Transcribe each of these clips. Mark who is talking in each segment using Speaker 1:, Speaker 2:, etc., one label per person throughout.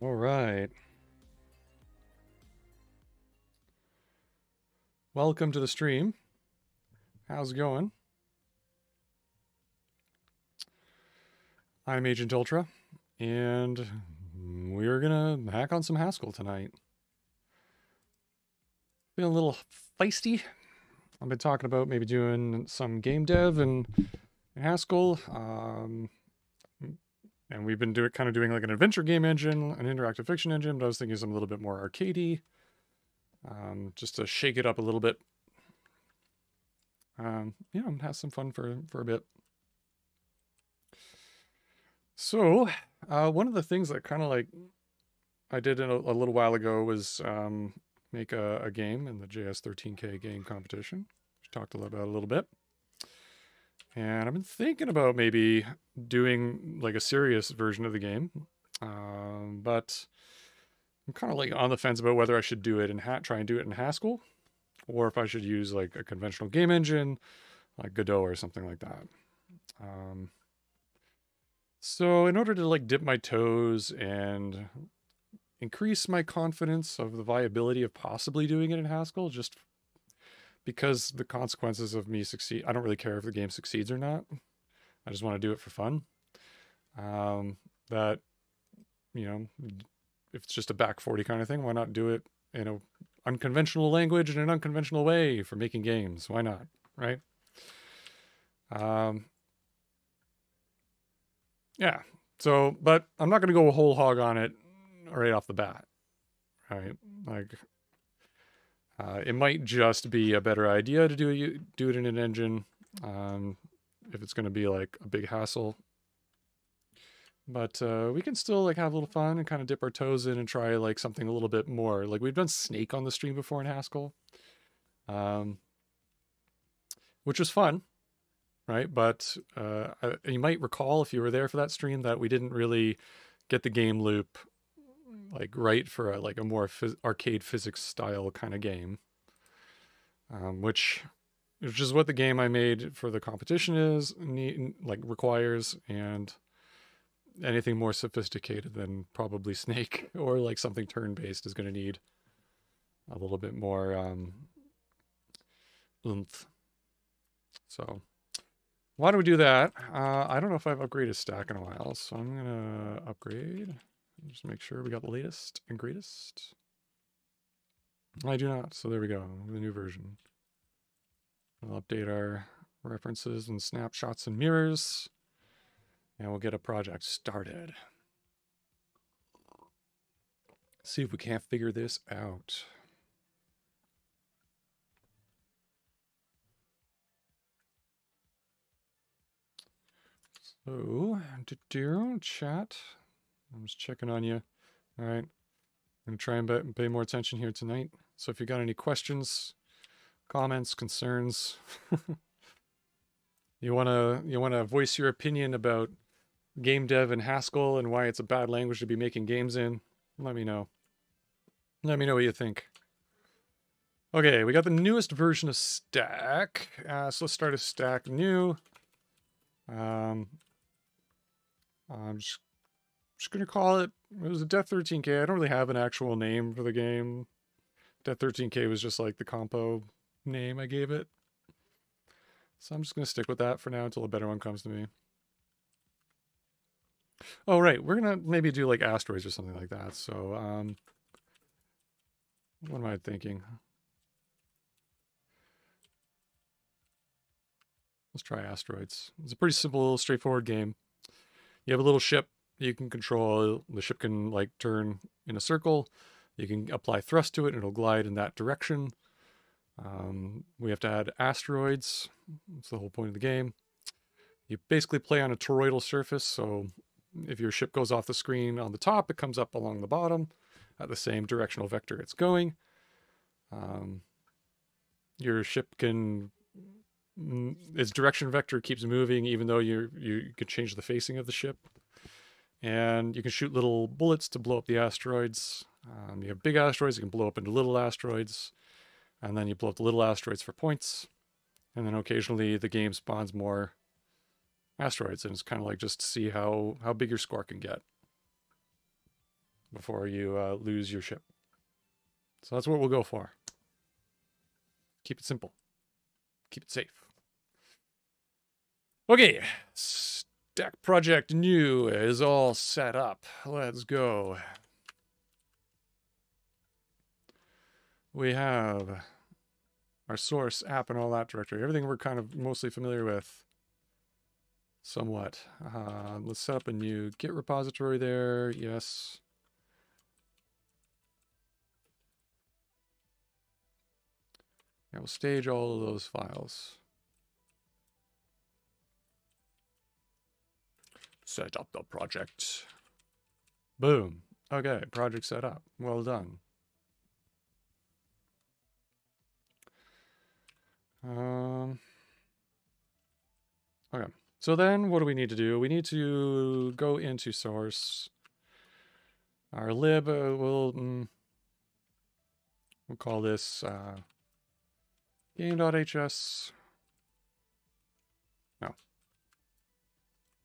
Speaker 1: All right. Welcome to the stream. How's it going? I'm Agent Ultra, and we're gonna hack on some Haskell tonight. Feeling a little feisty. I've been talking about maybe doing some game dev and, Haskell. Um, and we've been doing kind of doing like an adventure game engine, an interactive fiction engine, but I was thinking something a little bit more arcadey, um, just to shake it up a little bit. Um, yeah, and have some fun for for a bit. So, uh, one of the things that kind of like I did a, a, little while ago was um, make a, a, game in the JS13K game competition. We talked a little about a little bit. And I've been thinking about maybe doing like a serious version of the game. Um, but I'm kind of like on the fence about whether I should do it in hat, try and do it in Haskell, or if I should use like a conventional game engine, like Godot or something like that. Um, so in order to like dip my toes and increase my confidence of the viability of possibly doing it in Haskell, just because the consequences of me succeed, I don't really care if the game succeeds or not. I just want to do it for fun. Um, that, you know, if it's just a back 40 kind of thing, why not do it in a unconventional language in an unconventional way for making games? Why not? Right? Um, yeah. So, but I'm not going to go a whole hog on it right off the bat. Right? Like, uh, it might just be a better idea to do do it in an engine um, if it's going to be like a big hassle. But uh, we can still like have a little fun and kind of dip our toes in and try like something a little bit more. Like we've done Snake on the stream before in Haskell, um, which was fun right? But uh, you might recall if you were there for that stream that we didn't really get the game loop like right for a, like a more phys- arcade physics style kind of game, um, which which is what the game I made for the competition is need, like requires, and anything more sophisticated than probably Snake or like something turn based is going to need a little bit more um, oomph. So why do we do that? Uh, I don't know if I've upgraded stack in a while, so I'm gonna upgrade. Just make sure we got the latest and greatest. I do not, so there we go, the new version. We'll update our references and snapshots and mirrors, and we'll get a project started. See if we can't figure this out. So, do chat. I'm just checking on you. All right. I'm going to try and pay more attention here tonight. So if you got any questions, comments, concerns, you want to you want to voice your opinion about game dev in Haskell and why it's a bad language to be making games in, let me know. Let me know what you think. Okay, we got the newest version of Stack. Uh, so let's start a Stack new. Um, I'm just, just to call it, it was a Death 13K. I don't really have an actual name for the game. Death 13K was just like the compo name I gave it. So I'm just to stick with that for now until a better one comes to me. Oh, right. We're to maybe do like asteroids or something like that. So, um, what am I thinking? Let's try asteroids. It's a pretty simple, straightforward game you have a little ship you can control. The ship can like turn in a circle. You can apply thrust to it and it'll glide in that direction. Um, we have to add asteroids. That's the whole point of the game. You basically play on a toroidal surface. So if your ship goes off the screen on the top, it comes up along the bottom at the same directional vector it's going. Um, your ship can its direction vector keeps moving even though you you can change the facing of the ship. And you can shoot little bullets to blow up the asteroids. Um, you have big asteroids, you can blow up into little asteroids. And then you blow up the little asteroids for points. And then occasionally the game spawns more asteroids. And it's kind of like just to see how, how big your score can get. before you uh, lose your ship. So that's what we'll go for. Keep it simple. Keep it safe. Okay, stack project new is all set up. Let's go. We have our source app and all that directory. Everything we're kind of mostly familiar with. Somewhat. Uh, let's set up a new Git repository there. Yes. And we'll stage all of those files. Set up the project. Boom. Okay, project set up. Well done. Um, okay, so then what do we need to do? We need to go into source. Our lib uh, will, mm, we'll call this uh, game.hs. No.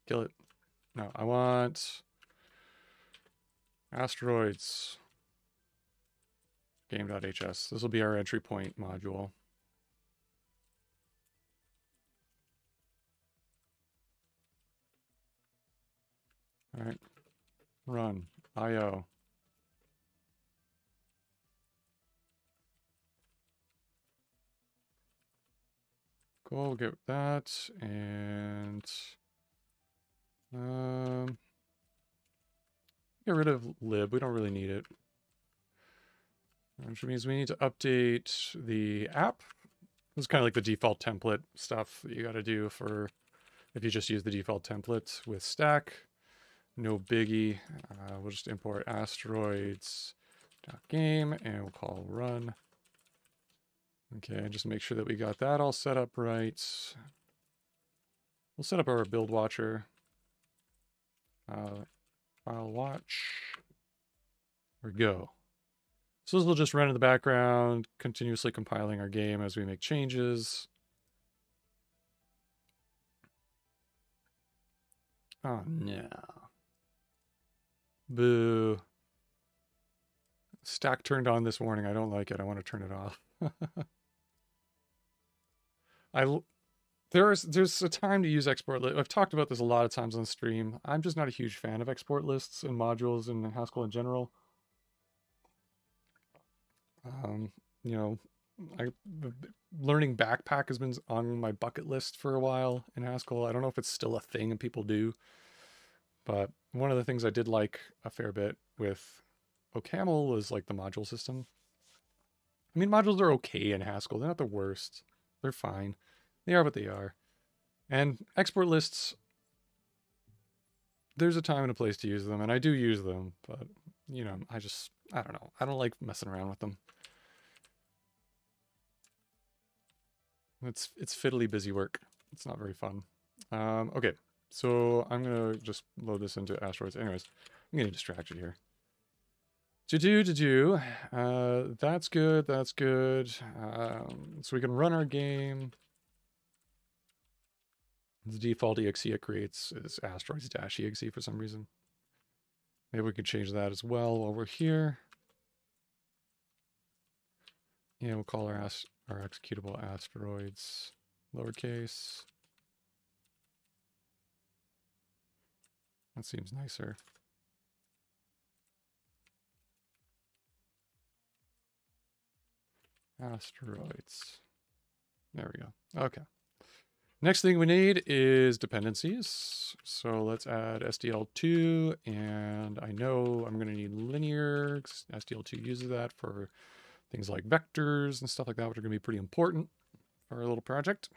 Speaker 1: Kill it. No, I want asteroids game.hs. This will be our entry point module. All right, run, IO. Cool, get that, and um, get rid of lib, we don't really need it. Which means we need to update the app. This is kind of like the default template stuff that you got to do for if you just use the default template with stack. No biggie. Uh, we'll just import asteroids game and we'll call run. Okay, just make sure that we got that all set up right. We'll set up our build watcher. Uh, file watch. Or go. So this will just run in the background, continuously compiling our game as we make changes. Oh no. Boo. Stack turned on this morning. I don't like it. I want to turn it off. I there's there's a time to use export list. I've talked about this a lot of times on stream. I'm just not a huge fan of export lists and modules in Haskell in general. Um, you know, I learning backpack has been on my bucket list for a while in Haskell. I don't know if it's still a thing and people do, but one of the things I did like a fair bit with OCaml was like the module system. I mean, modules are okay in Haskell. They're not the worst. They're fine. They are what they are. And export lists, there's a time and a place to use them, and I do use them, but, you know, I just, I don't know. I don't like messing around with them. It's, it's fiddly busy work. It's not very fun. Um, okay, so I'm going to just load this into asteroids. Anyways, I'm getting distracted here. To do, to do. Uh, that's good, that's good. Um, so we can run our game. The default exe it creates is asteroids-exe for some reason. Maybe we could change that as well we're here. Yeah, we'll call our, our executable asteroids lowercase. That seems nicer. Asteroids. There we go. Okay. Next thing we need is dependencies. So let's add SDL2, and I know I'm going to need linear. SDL2 uses that for things like vectors and stuff like that, which are going to be pretty important for our little project.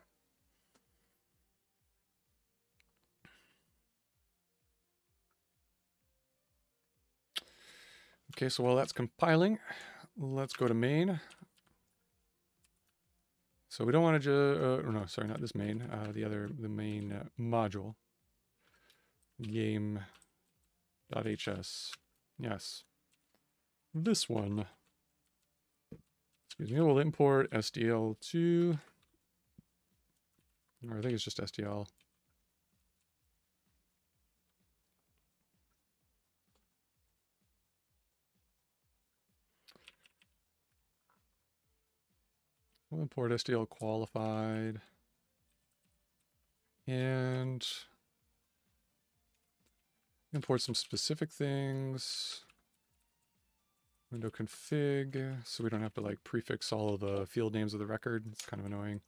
Speaker 1: Okay, so while that's compiling, let's go to main. So we don't want to, uh, no, sorry, not this main, uh, the other, the main uh, module, game.hs. Yes, this one. Excuse me, we'll import SDL2, or I think it's just SDL. Import SDL qualified. And import some specific things. Window config, so we don't have to like prefix all of the field names of the record. It's kind of annoying.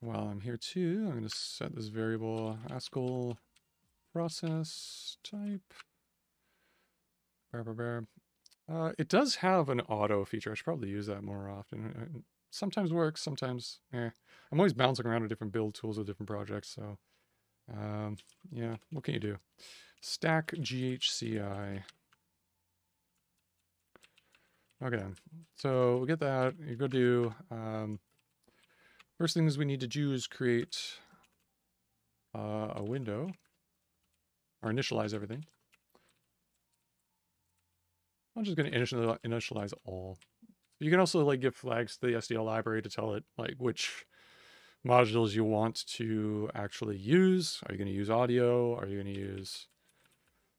Speaker 1: While I'm here too, I'm going to set this variable Haskell process type. Uh, it does have an auto feature. I should probably use that more often. It sometimes works, sometimes eh. I'm always bouncing around to different build tools with different projects, so um, yeah, what can you do? Stack GHCI. Okay, so we get that. You go do um, First things we need to do is create uh, a window or initialize everything. I'm just going to initialize all. You can also like give flags to the SDL library to tell it like which modules you want to actually use. Are you going to use audio? Are you going to use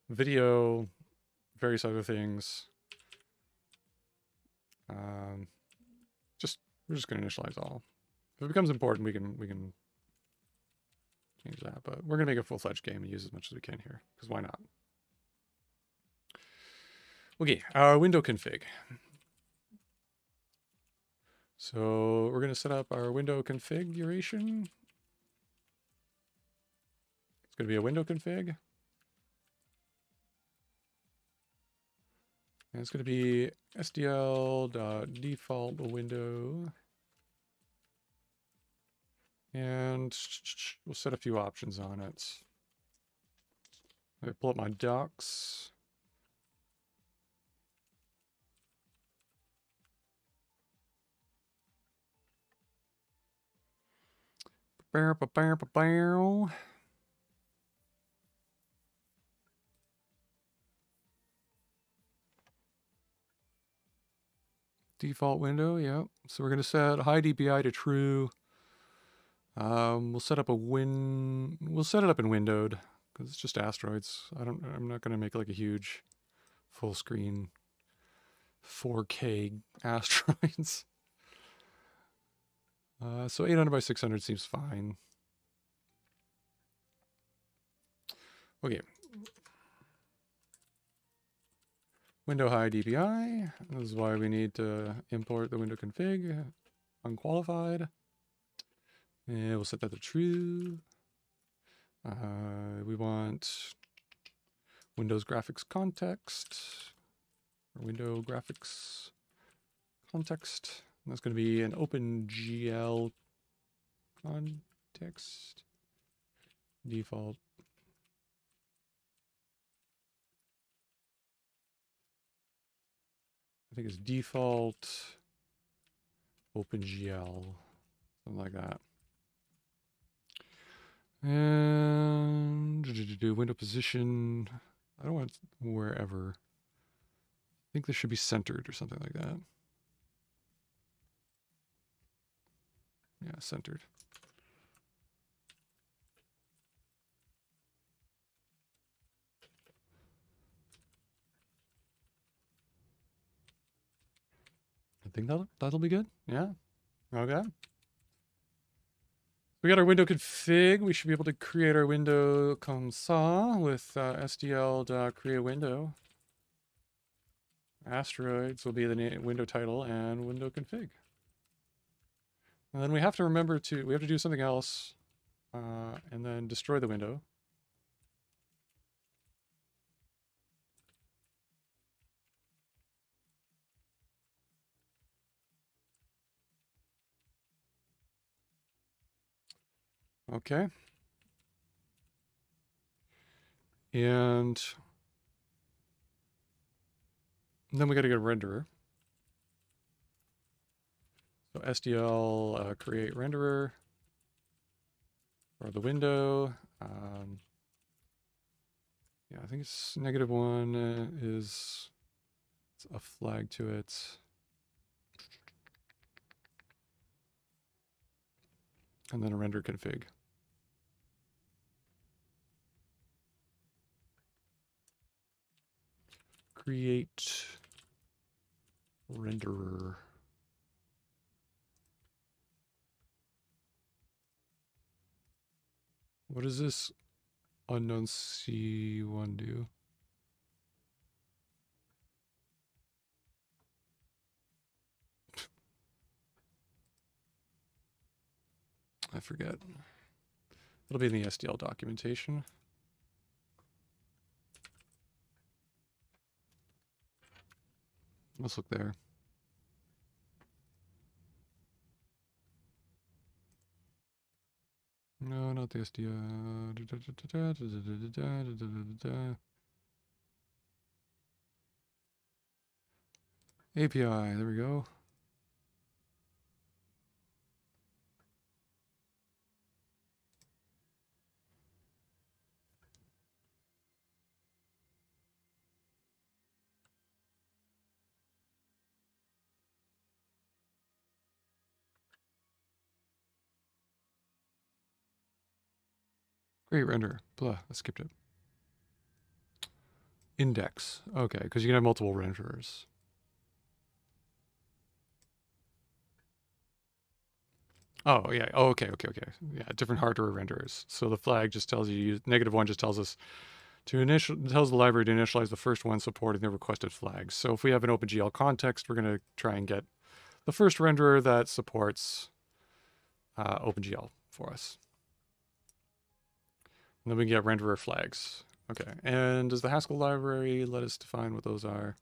Speaker 1: video? Various other things. Um, just we're just going to initialize all. If it becomes important, we can we can change that. But we're gonna make a full fledged game and use as much as we can here because why not? Okay, our window config. So we're gonna set up our window configuration. It's gonna be a window config. And it's going to be sdl.default window and we'll set a few options on it. I pull up my docs. Barrel. Default window, yep. So we're going to set high DPI to true. Um, we'll set up a win. We'll set it up in windowed because it's just asteroids. I don't. I'm not going to make like a huge, full screen, 4K asteroids. Uh, so 800 by 600 seems fine. Okay. Window high DPI. This is why we need to import the window config unqualified. And we'll set that to true. Uh, we want Windows graphics context or window graphics context. That's going to be an OpenGL context default. I think it's default OpenGL, something like that. And do window position. I don't want wherever. I think this should be centered or something like that. Yeah, centered. I think that'll, that'll be good. Yeah. Okay. We got our window config. We should be able to create our window comme ça with uh, SDL create window. Asteroids will be the window title and window config. And then we have to remember to, we have to do something else uh, and then destroy the window. Okay. And then we got to get a renderer. So SDL uh, create renderer for the window. Um, yeah, I think it's negative one uh, is a flag to it. And then a render config. create renderer. What does this unknown C1 do? I forget. It'll be in the SDL documentation. Let's look there. No, not the SDL. API, there we go. Great render. Blah, I skipped it. Index. Okay, because you can have multiple renderers. Oh, yeah. Oh, okay, okay, okay. Yeah, different hardware renderers. So the flag just tells you, negative one just tells us to initial, tells the library to initialize the first one supporting the requested flags. So if we have an OpenGL context, we're going to try and get the first renderer that supports uh, OpenGL for us. And then we get renderer flags. Okay, and does the Haskell library let us define what those are?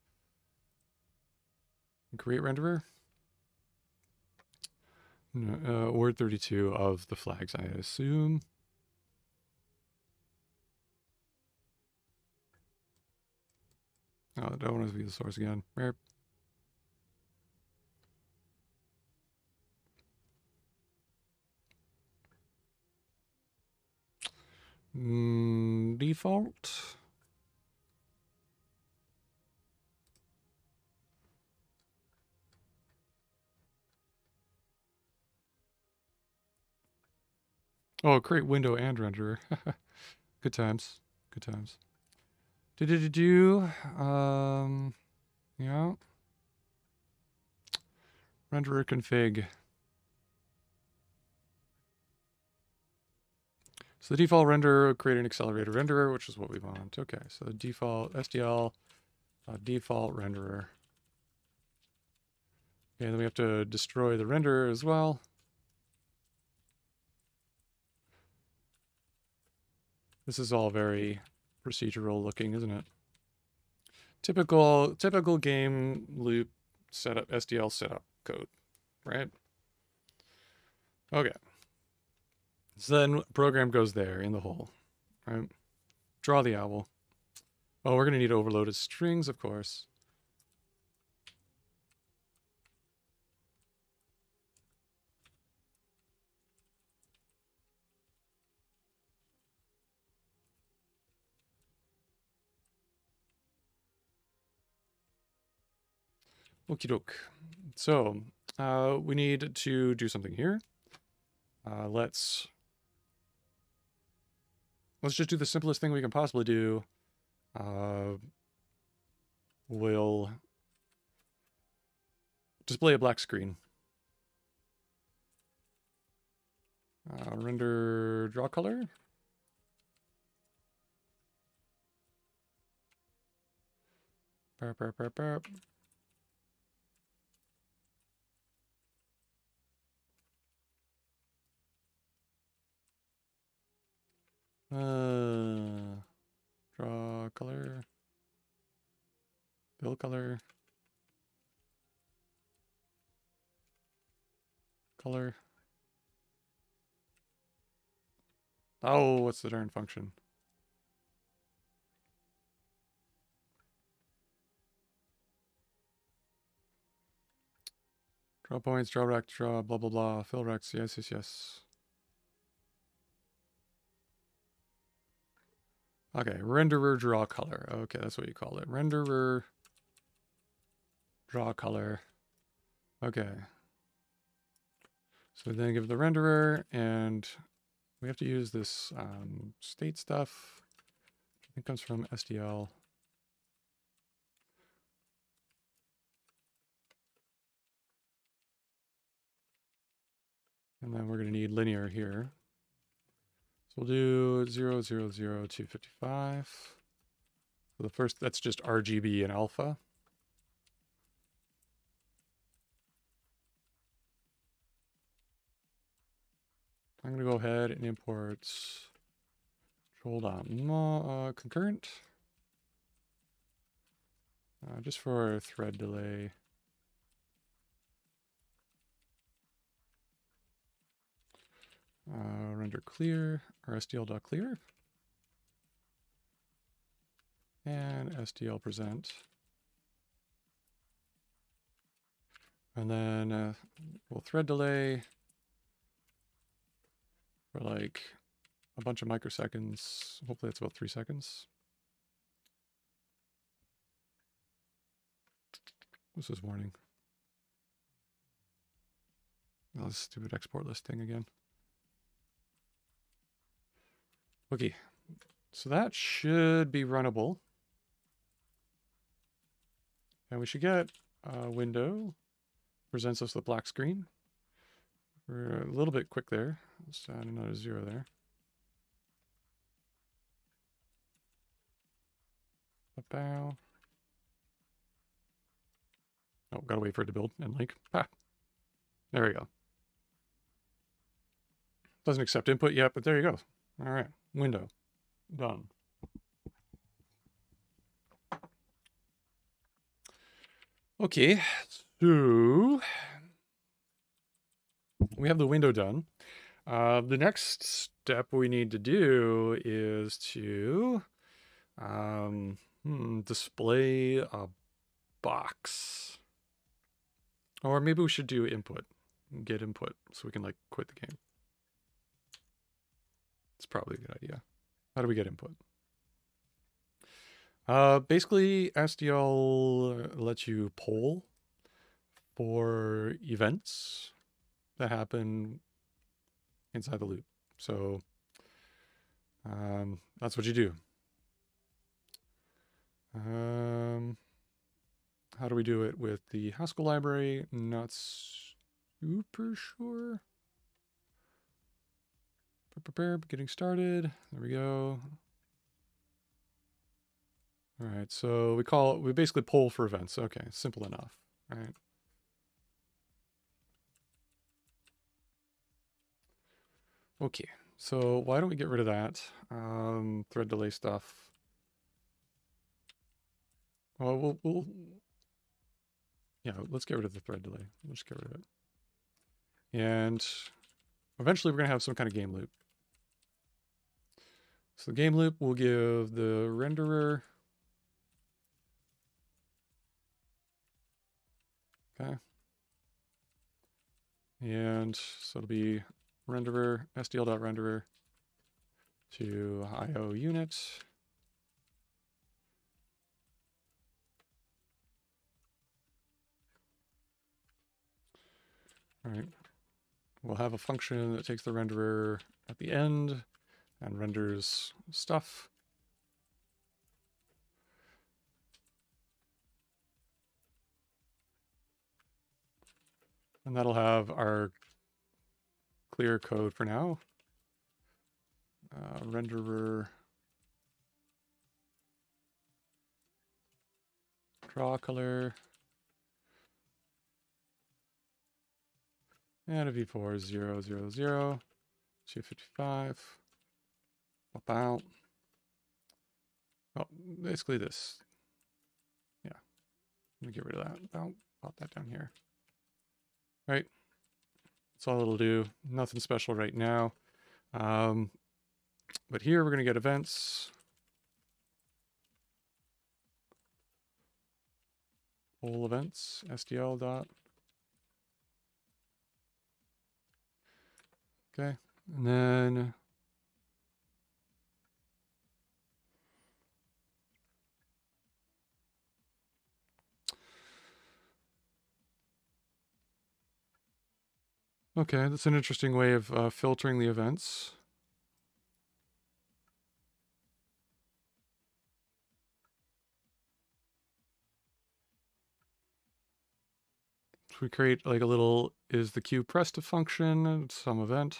Speaker 1: Create renderer? No, uh, word 32 of the flags, I assume. Oh, I don't want to be the source again. Mm, default. Oh, create window and renderer. Good times. Good times. Do do do do. Um, yeah. Renderer config. So the default renderer create an accelerator renderer, which is what we want. Okay, so the default SDL uh, default renderer. Okay, then we have to destroy the renderer as well. This is all very procedural looking, isn't it? Typical typical game loop setup SDL setup code, right? Okay. So then program goes there in the hole, right? Draw the owl. Oh, we're going to need overloaded strings, of course. Okie doke. So uh, we need to do something here. Uh, let's let's just do the simplest thing we can possibly do. Uh, we'll display a black screen. Uh, render draw color. Burp, burp, burp, Uh, draw color. Fill color. Color. Oh, what's the darn function? Draw points, draw rect, draw blah blah blah, fill recs, yes, yes, yes. Okay, renderer draw color. Okay, that's what you call it. Renderer draw color. Okay. So then give the renderer and we have to use this um, state stuff. It comes from SDL. And then we're going to need linear here. We'll do 0, 0, 0, 255. So the first, that's just RGB and alpha. I'm going to go ahead and import control.mo uh, concurrent. Uh, just for thread delay. Uh, render clear or. And SDL present. And then uh, we'll thread delay for like a bunch of microseconds. Hopefully that's about three seconds. This is warning. Oh, this stupid export list thing again. Okay, so that should be runnable. And we should get a window. Presents us the black screen. We're a little bit quick there. Let's add another zero there. Bow. Oh, gotta wait for it to build and link. Ah, there we go. Doesn't accept input yet, but there you go. All right, window, done. Okay, so we have the window done. Uh, the next step we need to do is to um, hmm, display a box. Or maybe we should do input, get input, so we can like quit the game. It's probably a good idea. How do we get input? Uh, basically, SDL lets you poll for events that happen inside the loop. So um, that's what you do. Um, how do we do it with the Haskell library? Not super sure. Prepare, getting started. There we go. All right, so we call we basically poll for events. Okay, simple enough. All right. Okay, so why don't we get rid of that um, thread delay stuff? Well, we'll, we'll, yeah, let's get rid of the thread delay. Let's get rid of it. And eventually we're going to have some kind of game loop. So the game loop will give the renderer. Okay. And so it'll be renderer, SDL.renderer to IO unit. All right. We'll have a function that takes the renderer at the end and renders stuff. And that'll have our clear code for now. Uh, renderer draw color and a v4 0 0 0 255 about well basically this yeah let me get rid of that about pop that down here right that's all it'll do. Nothing special right now. Um, but here we're going to get events. All events, SDL dot. Okay, and then Okay, that's an interesting way of uh, filtering the events. So we create like a little is the queue pressed to function, some event.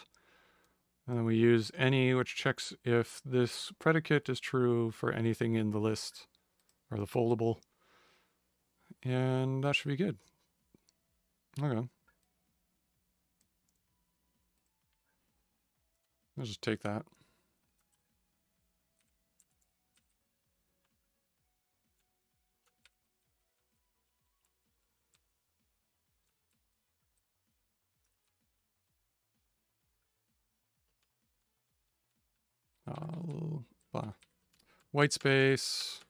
Speaker 1: And then we use any, which checks if this predicate is true for anything in the list or the foldable. And that should be good. Okay. Let's just take that. Uh, white space.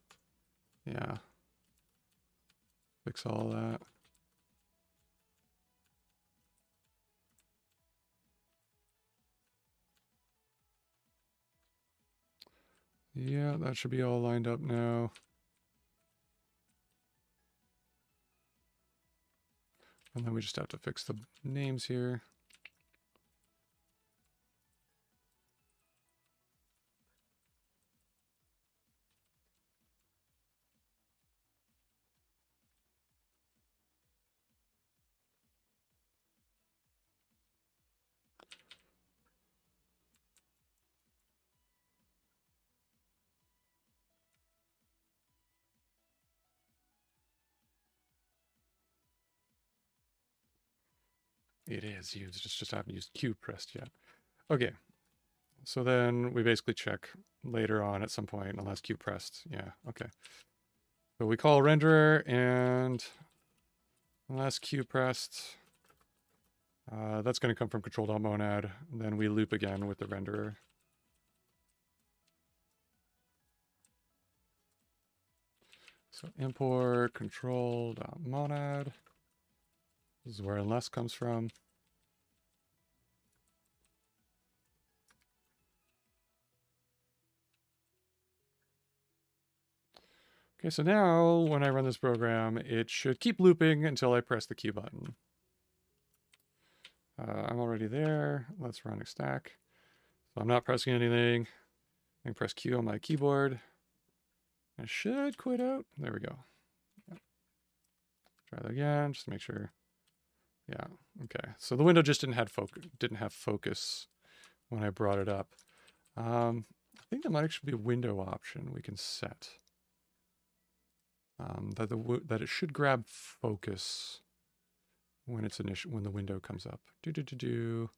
Speaker 1: Yeah. Fix all that. Yeah, that should be all lined up now. And then we just have to fix the names here. It is. You just, just haven't used Q pressed yet. Okay. So then we basically check later on at some point, unless Q pressed. Yeah, okay. So we call renderer and unless Q pressed, uh, that's going to come from control.monad. Then we loop again with the renderer. So import control.monad. This is where unless comes from. Okay, so now when I run this program, it should keep looping until I press the Q button. Uh, I'm already there. Let's run a stack. So I'm not pressing anything. I can press Q on my keyboard. I should quit out. There we go. Try that again, just to make sure. Yeah. Okay. So the window just didn't have focus. Didn't have focus when I brought it up. Um, I think there might actually be a window option we can set. Um, that the that it should grab focus when it's initial when the window comes up. Do do do do.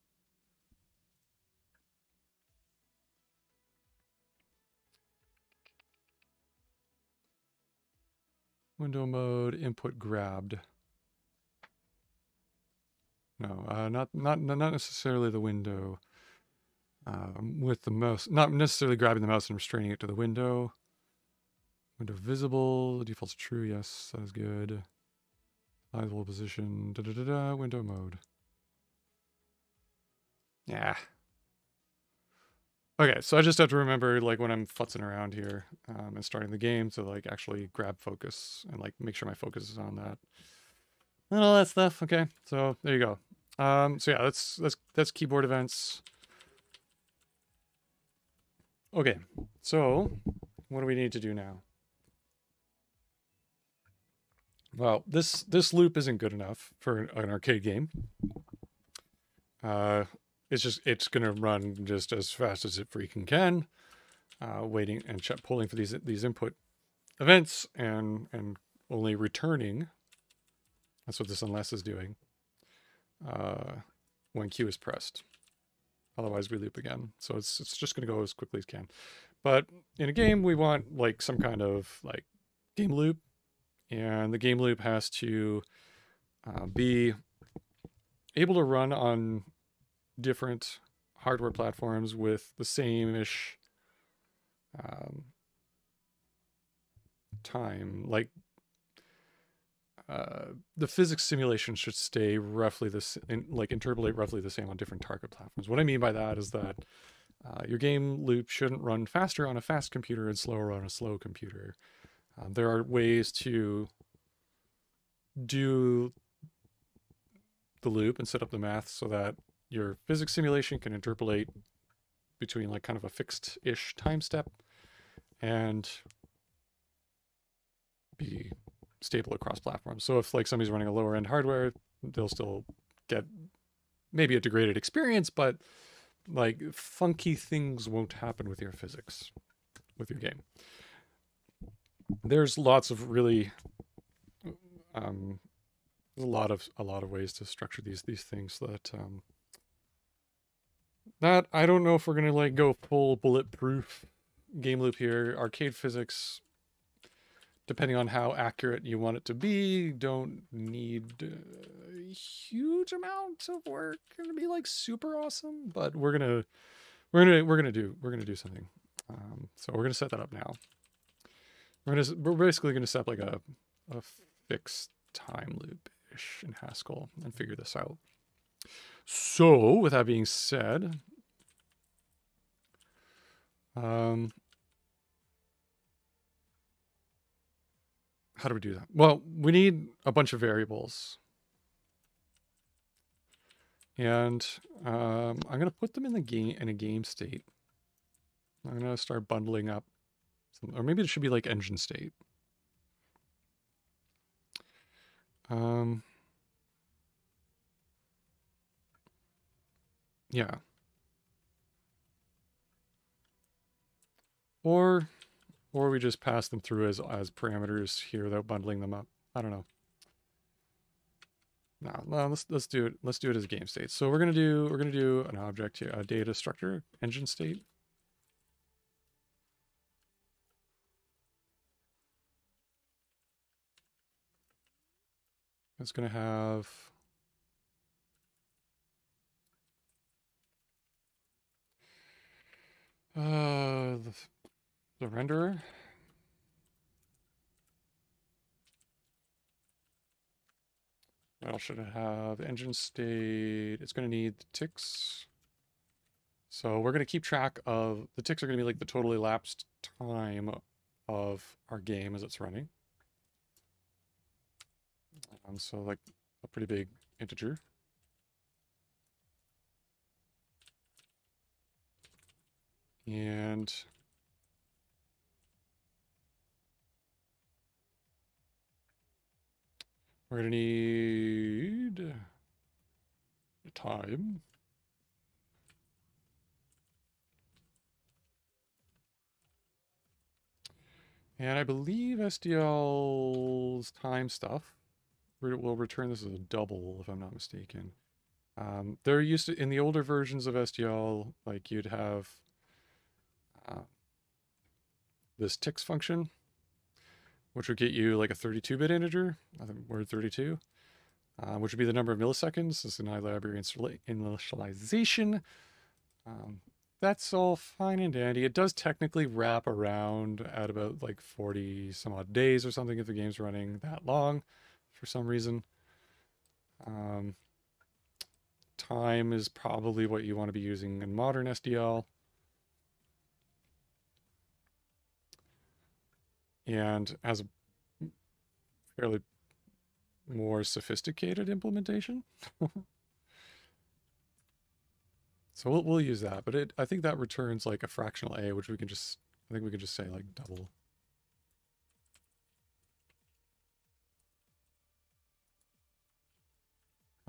Speaker 1: Window mode input grabbed. No, uh, not not not necessarily the window. Um, with the mouse, not necessarily grabbing the mouse and restraining it to the window. Window visible, default's true, yes, that is good. Visible position, da da da da, window mode. Yeah. Okay, so I just have to remember, like, when I'm futzing around here um, and starting the game to, like, actually grab focus and, like, make sure my focus is on that. And all that stuff, okay? So, there you go. Um, so yeah, that's that's that's keyboard events. Okay, so what do we need to do now? Well, this this loop isn't good enough for an arcade game. Uh, it's just it's gonna run just as fast as it freaking can, uh, waiting and polling for these these input events and and only returning. That's what this unless is doing uh, when Q is pressed. Otherwise, we loop again. So it's it's just going to go as quickly as can. But in a game, we want like some kind of like game loop, and the game loop has to uh, be able to run on different hardware platforms with the same-ish um, time. Like uh, the physics simulation should stay roughly this, in, like interpolate roughly the same on different target platforms. What I mean by that is that uh, your game loop shouldn't run faster on a fast computer and slower on a slow computer. Um, there are ways to do the loop and set up the math so that your physics simulation can interpolate between like kind of a fixed-ish time step and be stable across platforms. So if like somebody's running a lower end hardware, they'll still get maybe a degraded experience, but like funky things won't happen with your physics, with your game. There's lots of really, um, a lot of a lot of ways to structure these these things that um, that I don't know if we're gonna like go full bulletproof game loop here. Arcade physics depending on how accurate you want it to be, don't need a huge amount of work to be like super awesome. But we're gonna we're gonna we're gonna do we're gonna do something. Um, so we're gonna set that up now. We're gonna we're basically gonna set up like a a fixed time loop ish in Haskell and figure this out. So with that being said, um, how do we do that? Well, we need a bunch of variables. And um, I'm going to put them in the game in a game state. I'm going to start bundling up. Or maybe it should be like engine state. Um, yeah. Or or we just pass them through as, as parameters here without bundling them up. I don't know. No, no, let's let's do it. Let's do it as game state. So we're gonna do we're gonna do an object here, a data structure, engine state. It's gonna have uh the the renderer. What else should it have? Engine state. It's going to need the ticks. So we're going to keep track of, the ticks are going to be like the total elapsed time of our game as it's running. Um, so like a pretty big integer. And We're to need time. And I believe SDL's time stuff will return this as a double, if I'm not mistaken. Um, they're used to, in the older versions of SDL, like you'd have uh, this ticks function which would get you like a 32-bit integer, I think word 32, uh, which would be the number of milliseconds. This is an iLibrary initialization. Um, that's all fine and dandy. It does technically wrap around at about like 40 some odd days or something if the game's running that long for some reason. Um, time is probably what you want to be using in modern SDL. and as a fairly more sophisticated implementation. so we'll, we'll use that, but it I think that returns like a fractional a, which we can just, I think we can just say like double.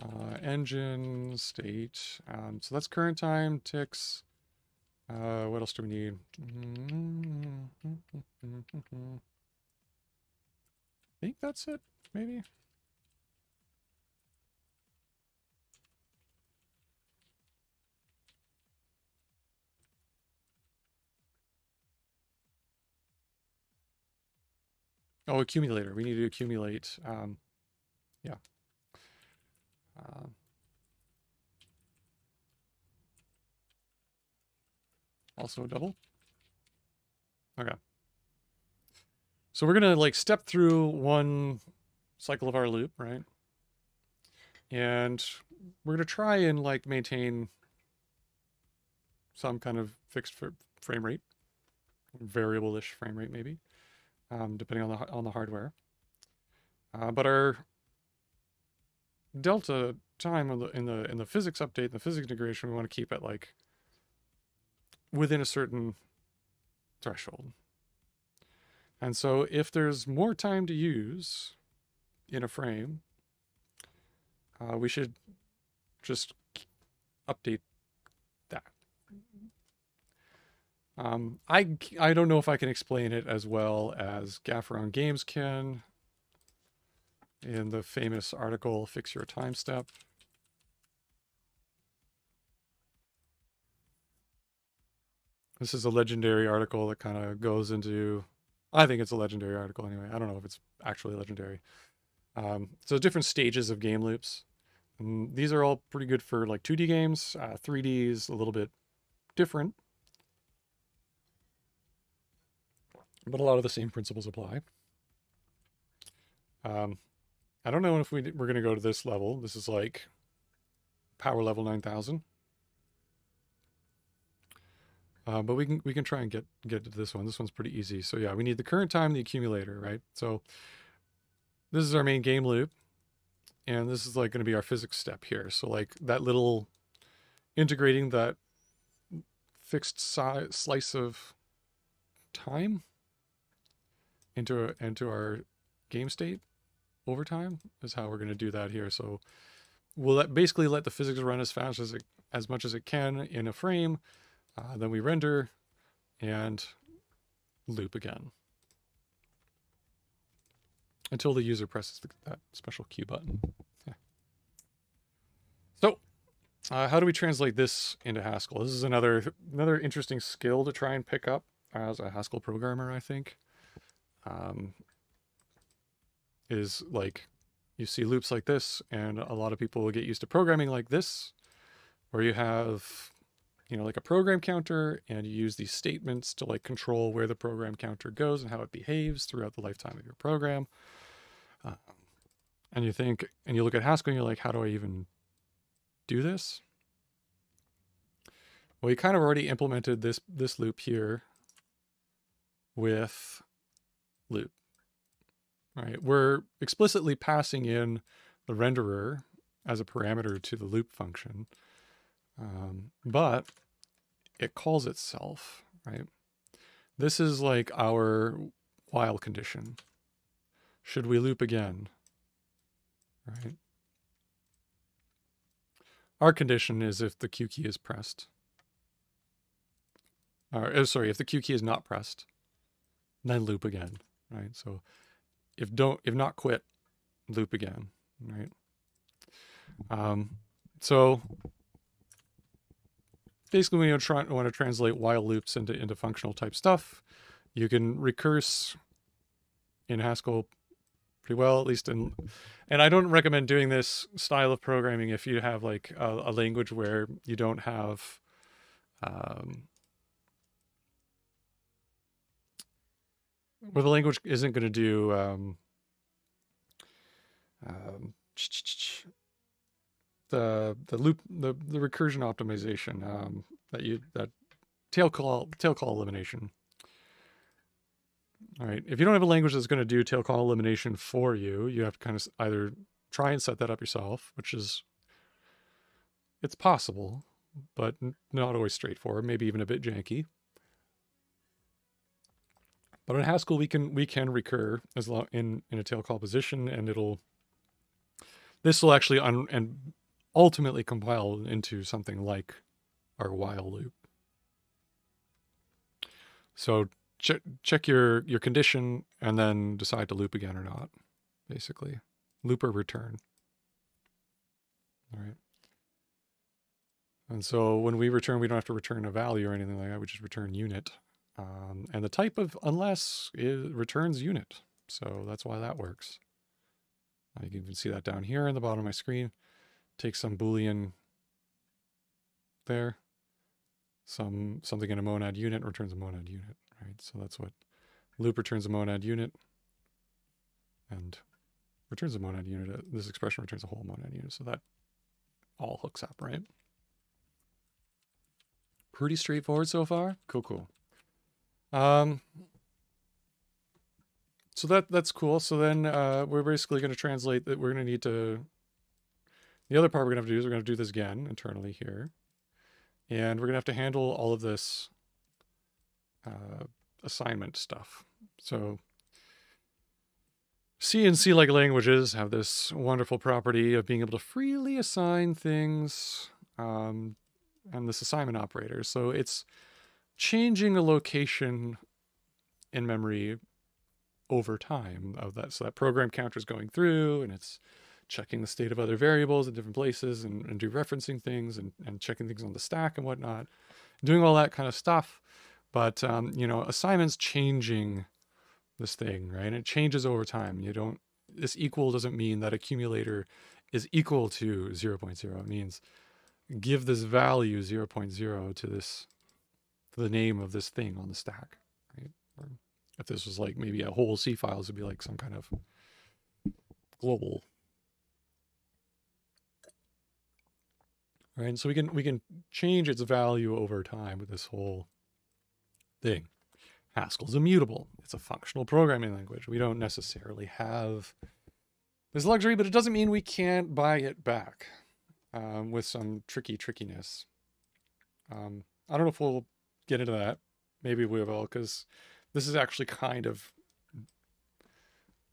Speaker 1: Uh, engine, state, um, so that's current time, ticks, uh, what else do we need? I think that's it, maybe? Oh, accumulator. We need to accumulate. Um, yeah. Um, Also a double? Okay. So we're going to like step through one cycle of our loop, right? And we're going to try and like maintain some kind of fixed frame rate, variable-ish frame rate maybe, um, depending on the on the hardware. Uh, but our delta time in the in the in the physics update, the physics integration, we want to keep it like within a certain threshold. And so if there's more time to use in a frame, uh, we should just update that. Um, I, I don't know if I can explain it as well as Gaffer on Games can in the famous article, Fix Your Time Step. This is a legendary article that kind of goes into, I think it's a legendary article anyway. I don't know if it's actually legendary. Um, so different stages of game loops. And these are all pretty good for like 2D games. Uh, 3D is a little bit different. But a lot of the same principles apply. Um, I don't know if we, we're going to go to this level. This is like power level 9000. Uh, but we can we can try and get get to this one. This one's pretty easy. So yeah, we need the current time, the accumulator, right? So this is our main game loop, and this is like going to be our physics step here. So like that little integrating that fixed size, slice of time into a, into our game state over time is how we're going to do that here. So we'll let, basically let the physics run as fast as it, as much as it can in a frame uh, then we render and loop again until the user presses the, that special Q button. Yeah. So, uh, how do we translate this into Haskell? This is another another interesting skill to try and pick up as a Haskell programmer. I think um, is like you see loops like this, and a lot of people will get used to programming like this, where you have you know, like a program counter, and you use these statements to like control where the program counter goes and how it behaves throughout the lifetime of your program. Um, and you think, and you look at Haskell, and you're like, how do I even do this? Well, you kind of already implemented this this loop here with loop, right? We're explicitly passing in the renderer as a parameter to the loop function. Um, but it calls itself, right? This is like our while condition. Should we loop again? Right? Our condition is if the Q key is pressed. Or, oh, sorry, if the Q key is not pressed, then loop again, right? So if don't, if not quit, loop again, right? Um, so basically when you try, want to translate while loops into, into functional type stuff, you can recurse in Haskell pretty well, at least in, and I don't recommend doing this style of programming if you have like a, a language where you don't have, um, where the language isn't going to do, um, um, the the loop the the recursion optimization um, that you that tail call tail call elimination. All right, if you don't have a language that's going to do tail call elimination for you, you have to kind of either try and set that up yourself, which is it's possible, but not always straightforward, maybe even a bit janky. But in Haskell, we can we can recur as long in in a tail call position, and it'll this will actually un, and ultimately compile into something like our while loop. So check check your your condition and then decide to loop again or not, basically. Loop or return. All right. And so when we return, we don't have to return a value or anything like that. We just return unit. Um, and the type of unless is, returns unit. So that's why that works. You can even see that down here in the bottom of my screen take some boolean there, some something in a monad unit returns a monad unit, right? So that's what loop returns a monad unit and returns a monad unit. Uh, this expression returns a whole monad unit. So that all hooks up, right? Pretty straightforward so far. Cool, cool. Um, so that that's cool. So then uh, we're basically going to translate that we're going to need to the other part we're going to have to do is we're going to do this again internally here. And we're going to have to handle all of this uh, assignment stuff. So C and C-like languages have this wonderful property of being able to freely assign things um, and this assignment operator. So it's changing a location in memory over time of that. So that program counter is going through and it's checking the state of other variables in different places and, and dereferencing things and, and checking things on the stack and whatnot, doing all that kind of stuff. But, um, you know, assignments changing this thing, right? And it changes over time. You don't, this equal doesn't mean that accumulator is equal to 0, 0.0. It means give this value 0, 0.0 to this, the name of this thing on the stack, right? Or if this was like maybe a whole C file, it would be like some kind of global. Right, and so we can we can change its value over time with this whole thing. Haskell's immutable. It's a functional programming language. We don't necessarily have this luxury, but it doesn't mean we can't buy it back um, with some tricky trickiness. Um, I don't know if we'll get into that. Maybe we will, because this is actually kind of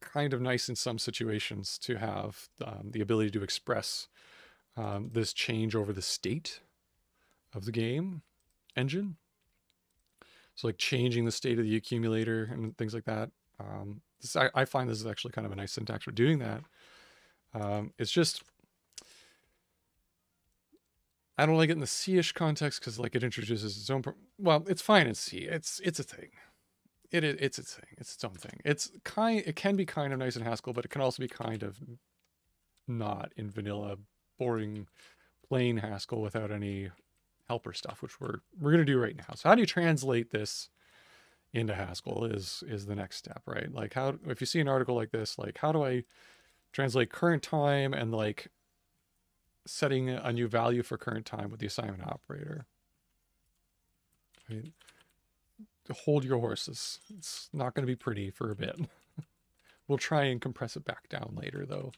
Speaker 1: kind of nice in some situations to have um, the ability to express um, this change over the state of the game engine so like changing the state of the accumulator and things like that. Um, this, I, I, find this is actually kind of a nice syntax for doing that. Um, it's just, I don't like it in the C-ish context because like it introduces its own, well, it's fine in C. It's, it's a thing. It, it, it's its thing. It's its own thing. It's kind, it can be kind of nice in Haskell, but it can also be kind of not in vanilla, boring, plain Haskell without any helper stuff, which we're we're going to do right now. So how do you translate this into Haskell is is the next step, right? Like how if you see an article like this, like how do I translate current time and like setting a new value for current time with the assignment operator. Right? Hold your horses. It's not going to be pretty for a bit. we'll try and compress it back down later though.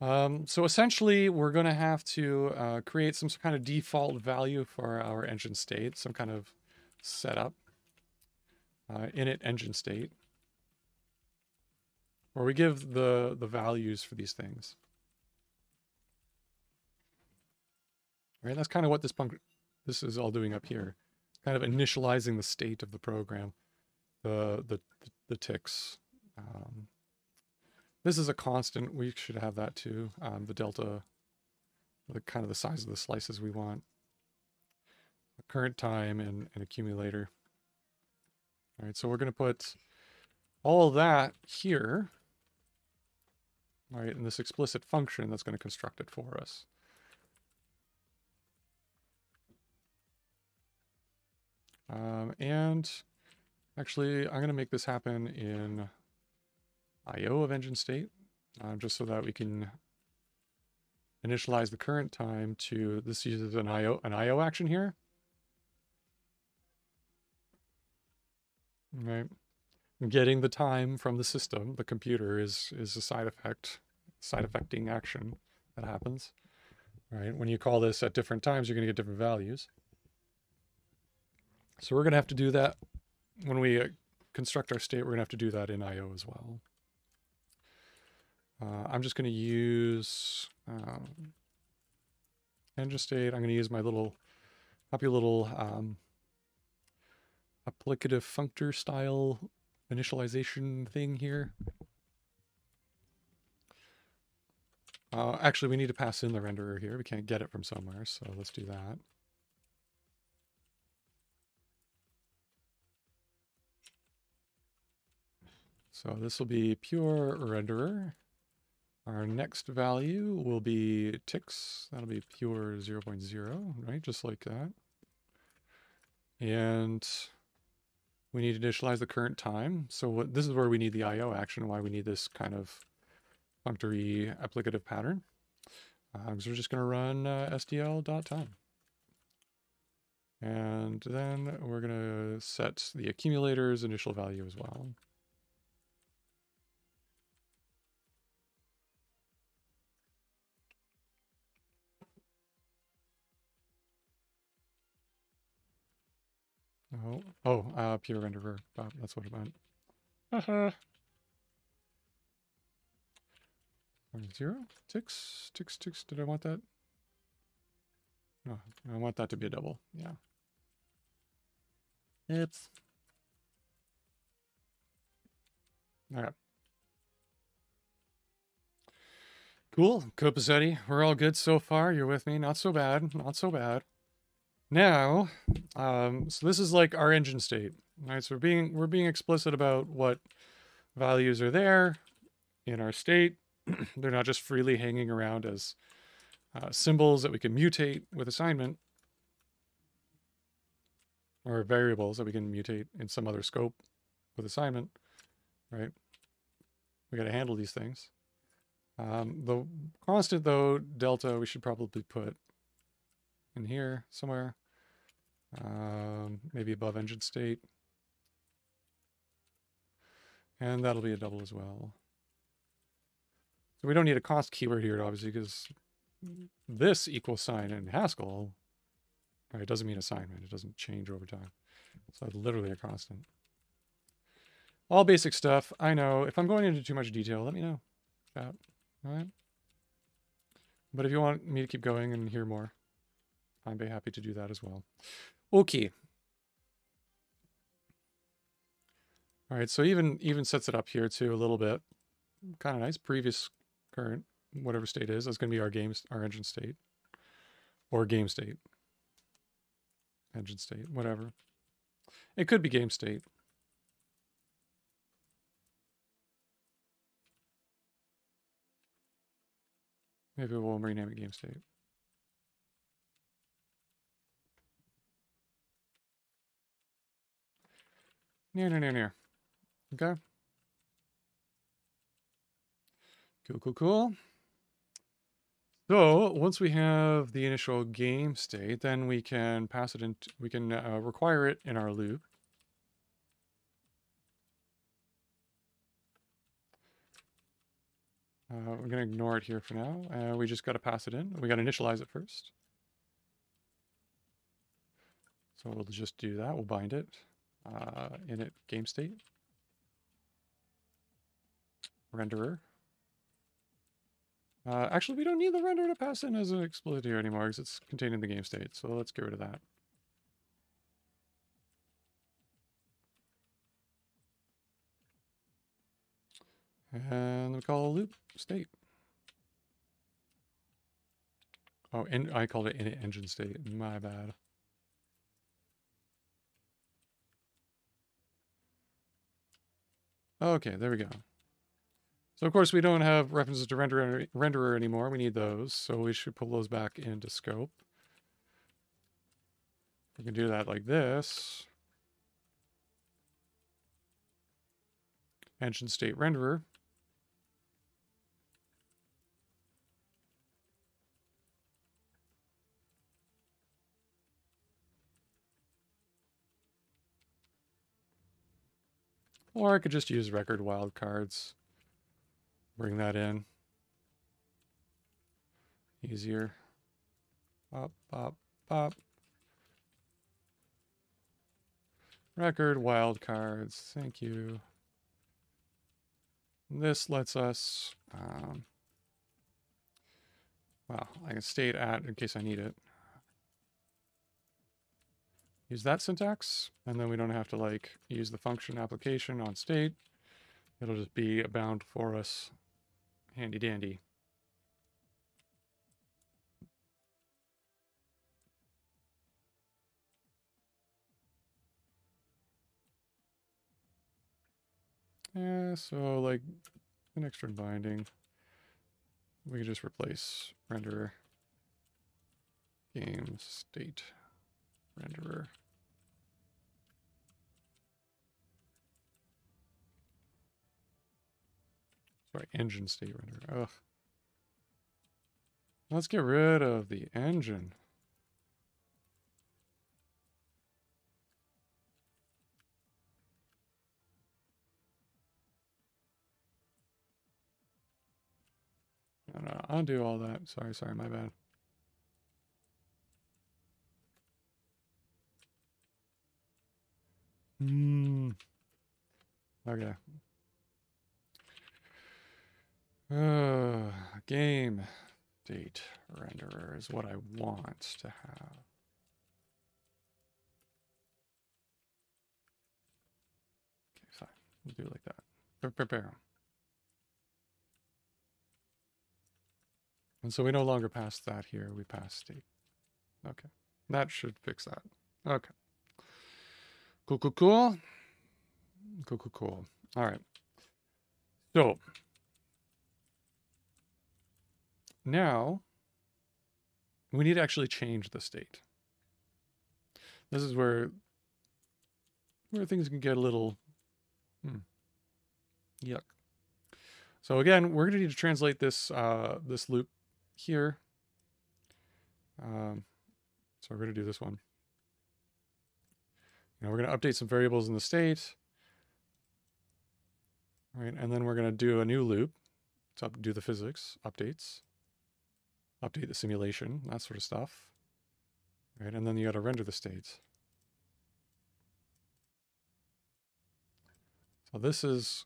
Speaker 1: Um, so essentially, we're going to have to uh, create some kind of default value for our engine state, some kind of setup, uh, init engine state, where we give the, the values for these things. Right, that's kind of what this punk this is all doing up here, kind of initializing the state of the program, the the the ticks. Um, this is a constant. We should have that too. Um, the delta, the kind of the size of the slices we want. The Current time and, and accumulator. All right, so we're going to put all that here. All right, in this explicit function that's going to construct it for us. Um, and actually, I'm going to make this happen in IO of engine state, uh, just so that we can initialize the current time to, this uses an IO, an IO action here. Right. Getting the time from the system, the computer, is is a side effect, side effecting action that happens. Right. When you call this at different times, you're going to get different values. So we're going to have to do that when we uh, construct our state. We're going to have to do that in IO as well. Uh, I'm just going to use um, engine state. I'm going to use my little happy little um, applicative functor style initialization thing here. Uh, actually, we need to pass in the renderer here. We can't get it from somewhere, so let's do that. So this will be pure renderer. Our next value will be ticks. That'll be pure 0, 0.0, right? Just like that. And we need to initialize the current time. So what, this is where we need the IO action, why we need this kind of functory applicative pattern. Um, so we're just going to run uh, SDL.time. And then we're going to set the accumulator's initial value as well. Oh, oh, uh, pure renderer. Uh, that's what it meant. Uh-huh. Zero? Ticks, ticks, ticks. Did I want that? No, I want that to be a double. Yeah. Oops. All right. Cool. Copacetti, we're all good so far. You're with me. Not so bad. Not so bad. Now, um, so this is like our engine state. Right. So we're being we're being explicit about what values are there in our state. They're not just freely hanging around as uh, symbols that we can mutate with assignment or variables that we can mutate in some other scope with assignment, right? We got to handle these things. Um, the constant though, delta, we should probably put in here somewhere, um, maybe above engine state. And that'll be a double as well. So we don't need a const keyword here, obviously, because this equal sign in Haskell, right, it doesn't mean assignment. It doesn't change over time. So it's literally a constant. All basic stuff. I know. If I'm going into too much detail, let me know. All right. But if you want me to keep going and hear more, I'd be happy to do that as well. Okay. All right, so even even sets it up here too a little bit. Kind of nice. Previous, current, whatever state is. That's going to be our games, our engine state, or game state, engine state, whatever. It could be game state. Maybe we'll rename it game state. Near, near, near, near. Okay. Cool, cool, cool. So once we have the initial game state, then we can pass it in, we can uh, require it in our loop. Uh, we're going to ignore it here for now. Uh, we just got to pass it in. We got to initialize it first. So we'll just do that. We'll bind it uh, init game state. Renderer. Uh, actually, we don't need the renderer to pass in as an explicit here anymore because it's contained in the game state. So let's get rid of that. And we call a loop state. Oh, and I called it init engine state. My bad. Okay, there we go. So of course we don't have references to renderer, renderer anymore. We need those. So we should pull those back into scope. We can do that like this. Engine state renderer. Or I could just use record wildcards. Bring that in. Easier. Pop, pop, pop. Record wildcards. Thank you. This lets us, um, well, I can state at in case I need it use that syntax, and then we don't have to like use the function application on state. It'll just be a bound for us. Handy dandy. Yeah, so like an extra binding, we can just replace renderer game state renderer. Sorry, engine state renderer. Ugh. Let's get rid of the engine. No, no, undo all that. Sorry, sorry, my bad. Hmm. Okay. Game date renderer is what I want to have. Okay, fine. We'll do it like that. Prepare. And so we no longer pass that here. We pass state. Okay. That should fix that. Okay. Cool, cool, cool. Cool, cool, cool. All right. So now we need to actually change the state. This is where where things can get a little hmm, yuck. So again, we're going to need to translate this uh, this loop here. Um, so we're going to do this one. Now we're going to update some variables in the state. Right, and then we're going to do a new loop to do the physics updates, update the simulation, that sort of stuff. Right, and then you got to render the states. So this is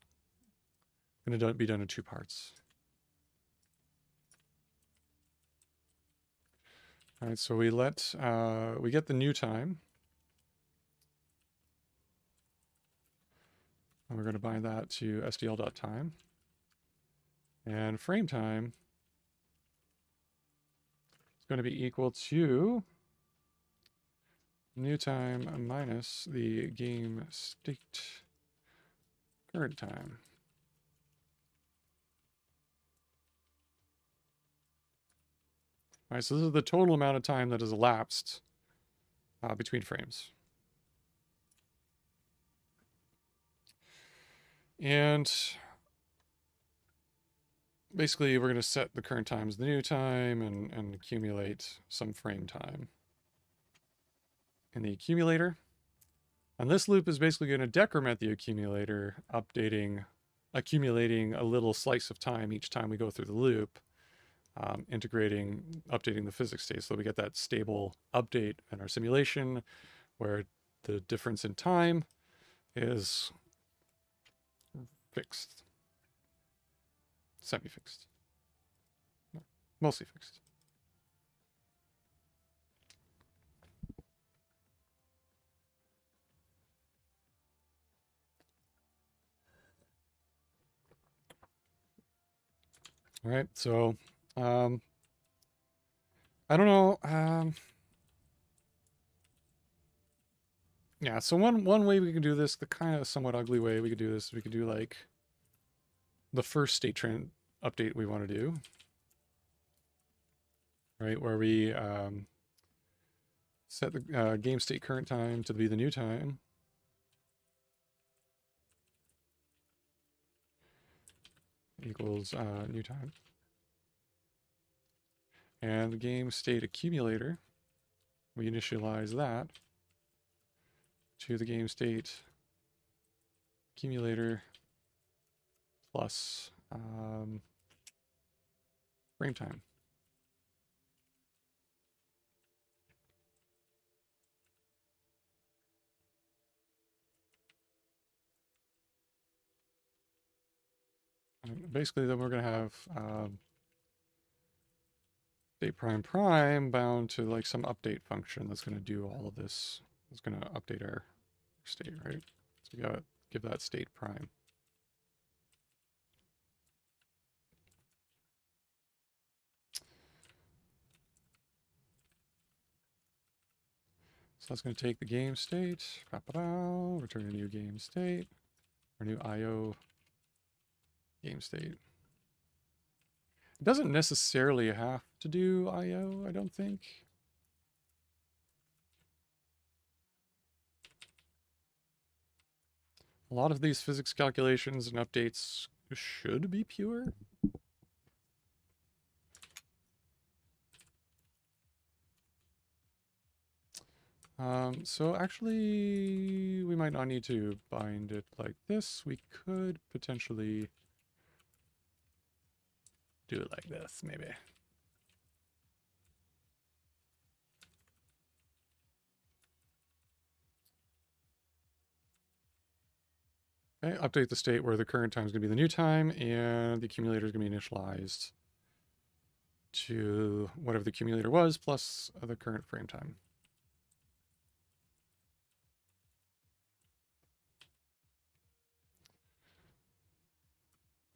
Speaker 1: going to be done in two parts. All right, so we let, uh, we get the new time. And we're going to bind that to sdl.time. And frame time is going to be equal to new time minus the game state current time. All right, so this is the total amount of time that has elapsed uh, between frames. And basically we're going to set the current time as the new time and, and accumulate some frame time in the accumulator. And this loop is basically going to decrement the accumulator, updating, accumulating a little slice of time each time we go through the loop um, integrating, updating the physics state. So we get that stable update in our simulation where the difference in time is fixed, semi-fixed, mostly fixed. All right, so um, I don't know. Um, yeah, so one one way we can do this, the kind of somewhat ugly way we could do this, we could do like the first state trend update we want to do, right? Where we um, set the uh, game state current time to be the new time. equals uh, new time. And the game state accumulator, we initialize that to the game state accumulator plus um, frame time. And basically, then we're going to have um, state prime prime bound to like some update function that's going to do all of this. It's going to update our state, right? So we got to give that state prime. So that's going to take the game state, return a new game state, or new IO game state. It doesn't necessarily have to do I.O., I don't think. A lot of these physics calculations and updates should be pure. Um, so actually, we might not need to bind it like this. We could potentially do it like this, maybe. Okay, update the state where the current time is going to be the new time and the accumulator is going to be initialized to whatever the accumulator was plus the current frame time.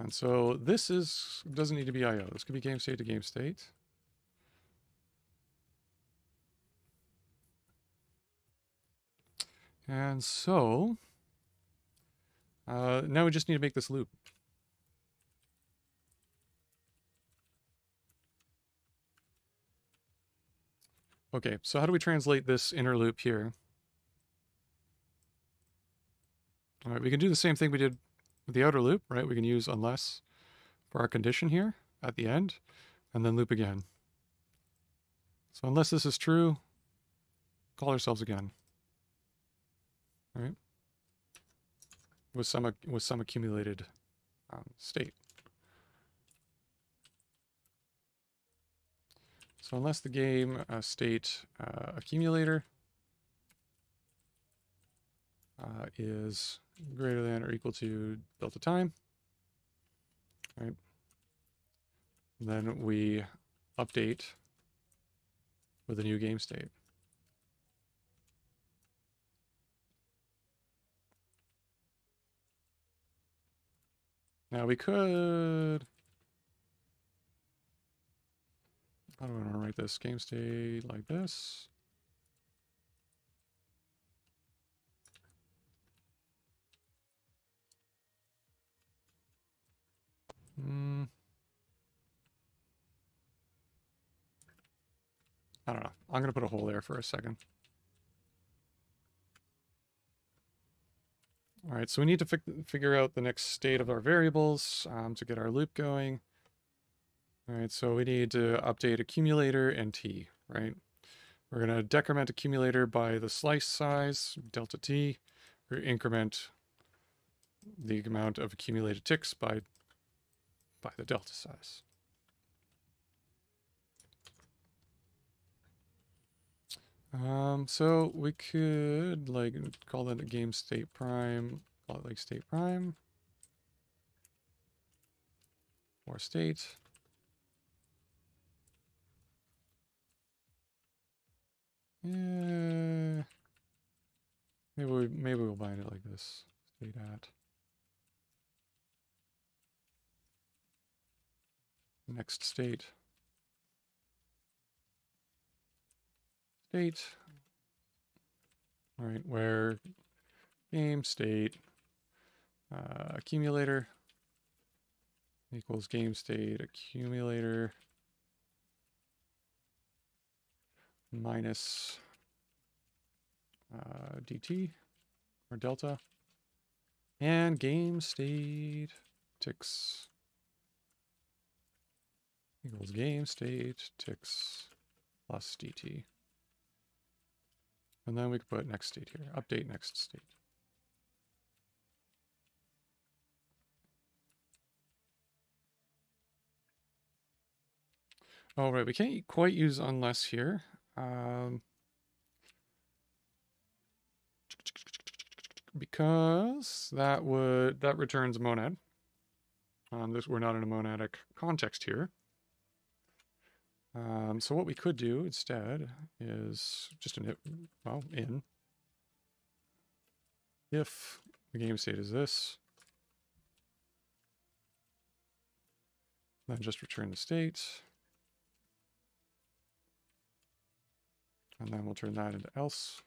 Speaker 1: And so this is doesn't need to be IO. This could be game state to game state. And so uh, now we just need to make this loop. Okay, so how do we translate this inner loop here? All right, we can do the same thing we did the outer loop, right? We can use unless for our condition here at the end, and then loop again. So unless this is true, call ourselves again. Right? With some, with some accumulated um, state. So unless the game uh, state uh, accumulator uh, is greater than or equal to delta time, right? Then we update with a new game state. Now we could I want to write this? Game state like this. Hmm. I don't know. I'm going to put a hole there for a second. All right, so we need to fi figure out the next state of our variables um, to get our loop going. All right, so we need to update accumulator and t, right? We're going to decrement accumulator by the slice size, delta t, or increment the amount of accumulated ticks by, by the delta size. Um, so we could like call that a game state prime, call it like state prime or state. Yeah. Maybe we maybe we'll bind it like this. State at. Next state. State. All right, where? Game state. Uh, accumulator. Equals game state accumulator. Minus uh, dt or delta. And game state ticks equals game state ticks plus dt. And then we could put next state here, update next state. All right, we can't quite use unless here. Um, because that would that returns a monad. Um, this we're not in a monadic context here. Um, so what we could do instead is just an well in if the game state is this, then just return the state. And then we'll turn that into else.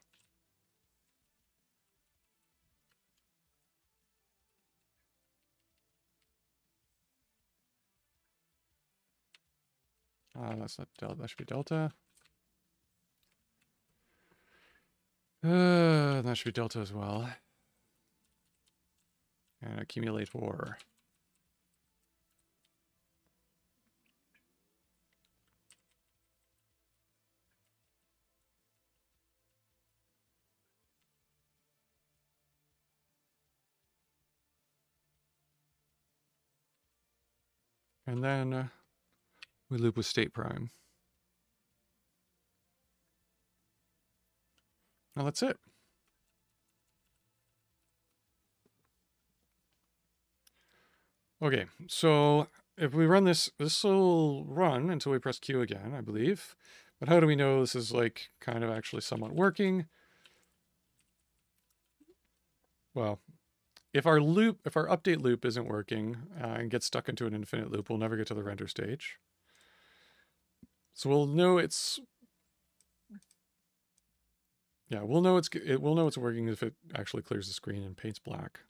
Speaker 1: Uh, that's not delta, that should be delta. Uh, that should be delta as well. And accumulate four. And then uh, we loop with state prime. Now that's it. Okay, so if we run this, this will run until we press Q again, I believe. But how do we know this is like kind of actually somewhat working? Well, if our loop, if our update loop isn't working uh, and gets stuck into an infinite loop, we'll never get to the render stage. So we'll know it's, yeah, we'll know it's, it, we'll know it's working if it actually clears the screen and paints black.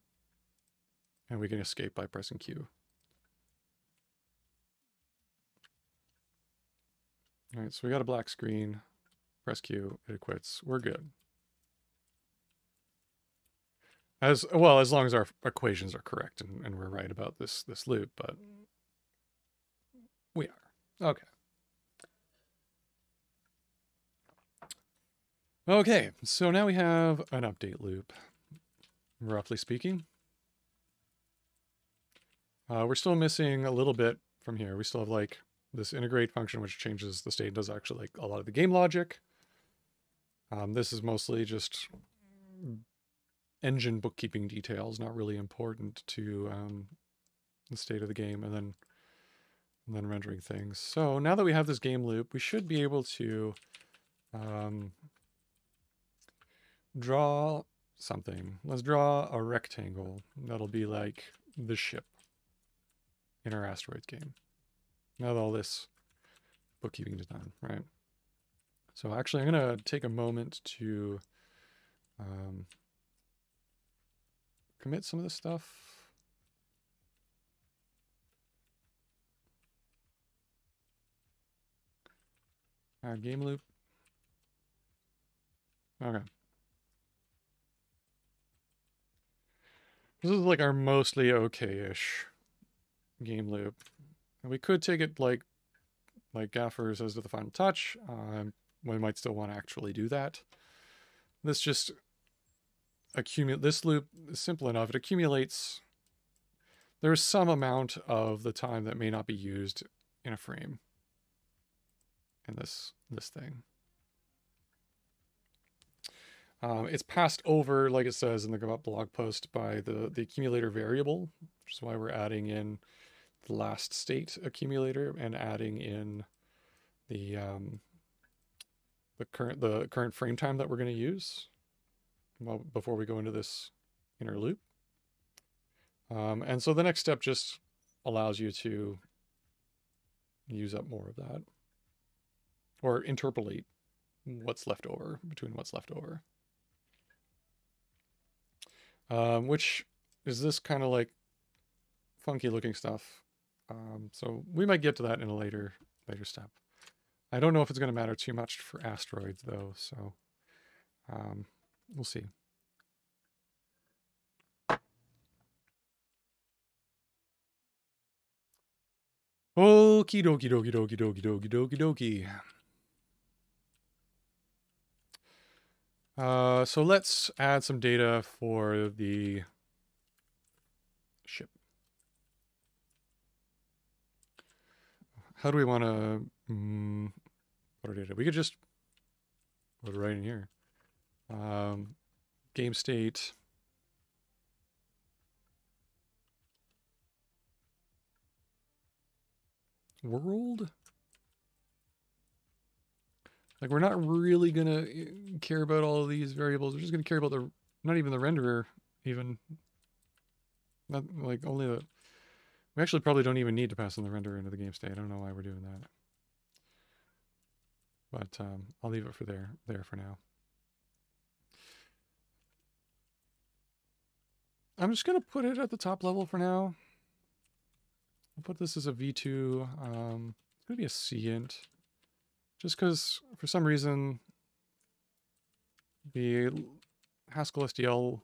Speaker 1: And we can escape by pressing Q. All right, so we got a black screen. Press Q, it quits. We're good. As well, as long as our equations are correct and, and we're right about this this loop, but we are. Okay. Okay, so now we have an update loop, roughly speaking. Uh, we're still missing a little bit from here. We still have like this integrate function, which changes the state, does actually like a lot of the game logic. Um, this is mostly just engine bookkeeping details, not really important to um, the state of the game, and then and then rendering things. So now that we have this game loop, we should be able to um, draw something. Let's draw a rectangle that'll be like the ship in our asteroids game. Now that all this bookkeeping is done, right? So actually, I'm going to take a moment to um, commit some of this stuff. Add game loop. Okay. This is like our mostly okay-ish game loop. And we could take it like like Gaffer says to the final touch. Um, we might still want to actually do that. This just accumulate. This loop is simple enough. It accumulates. There's some amount of the time that may not be used in a frame. In this this thing. Um, it's passed over, like it says in the blog post, by the, the accumulator variable, which is why we're adding in the last state accumulator and adding in the um, the current the current frame time that we're going to use well, before we go into this inner loop. Um, and so the next step just allows you to use up more of that or interpolate what's left over between what's left over. Um, which is this kind of like funky looking stuff. Um, so we might get to that in a later later step. I don't know if it's going to matter too much for asteroids though, so um, we'll see. Okie dokie dokie dokie dokie dokie dokie dokie. Uh, so let's add some data for the ship. How do we want to um, put our data? We could just put it right in here. Um, game state. World? Like we're not really going to eh, care about all of these variables. We're just going to care about the, not even the renderer even. Not like only the, we actually probably don't even need to pass in the renderer into the game state. I don't know why we're doing that. But um, I'll leave it for there, there for now. I'm just going to put it at the top level for now. I'll put this as a V2. Um, it's going to be a CInt. Just because, for some reason, the Haskell SDL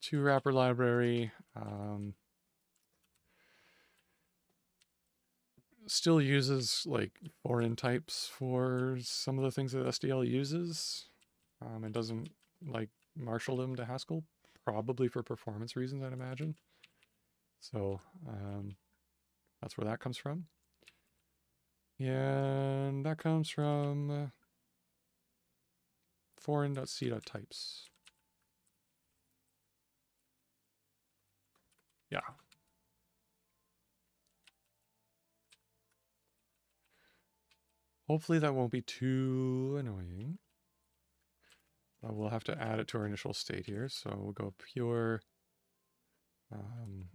Speaker 1: 2 wrapper library um, still uses like foreign types for some of the things that SDL uses. Um, it doesn't like marshal them to Haskell, probably for performance reasons, I'd imagine. So um, that's where that comes from. And that comes from uh, Foreign.C.Types. Yeah. Hopefully that won't be too annoying. We'll have to add it to our initial state here. So we'll go pure um,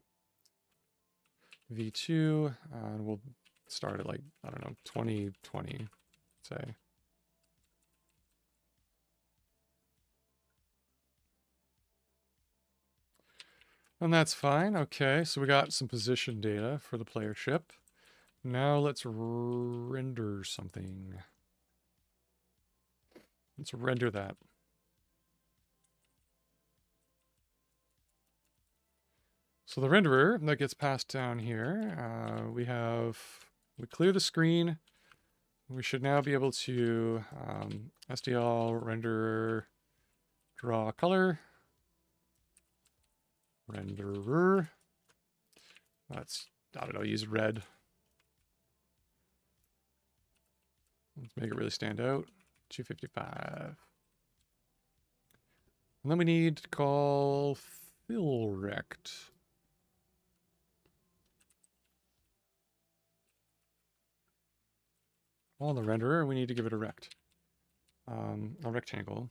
Speaker 1: v2 and we'll start at like, I don't know, 2020, say. And that's fine. Okay, so we got some position data for the player ship. Now let's render something. Let's render that. So the renderer that gets passed down here, uh, we have, we clear the screen. We should now be able to um, SDL renderer draw color. Renderer. Let's, I don't know, use red. Let's make it really stand out. 255. And then we need to call fill rect. On the renderer, we need to give it a rect. Um, a rectangle.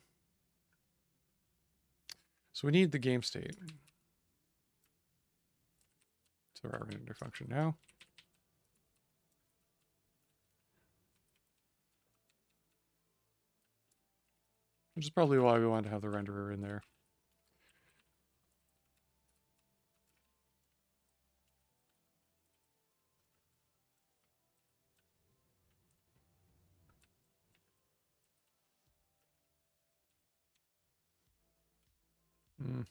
Speaker 1: So we need the game state. So our render function now. Which is probably why we wanted to have the renderer in there. Mm.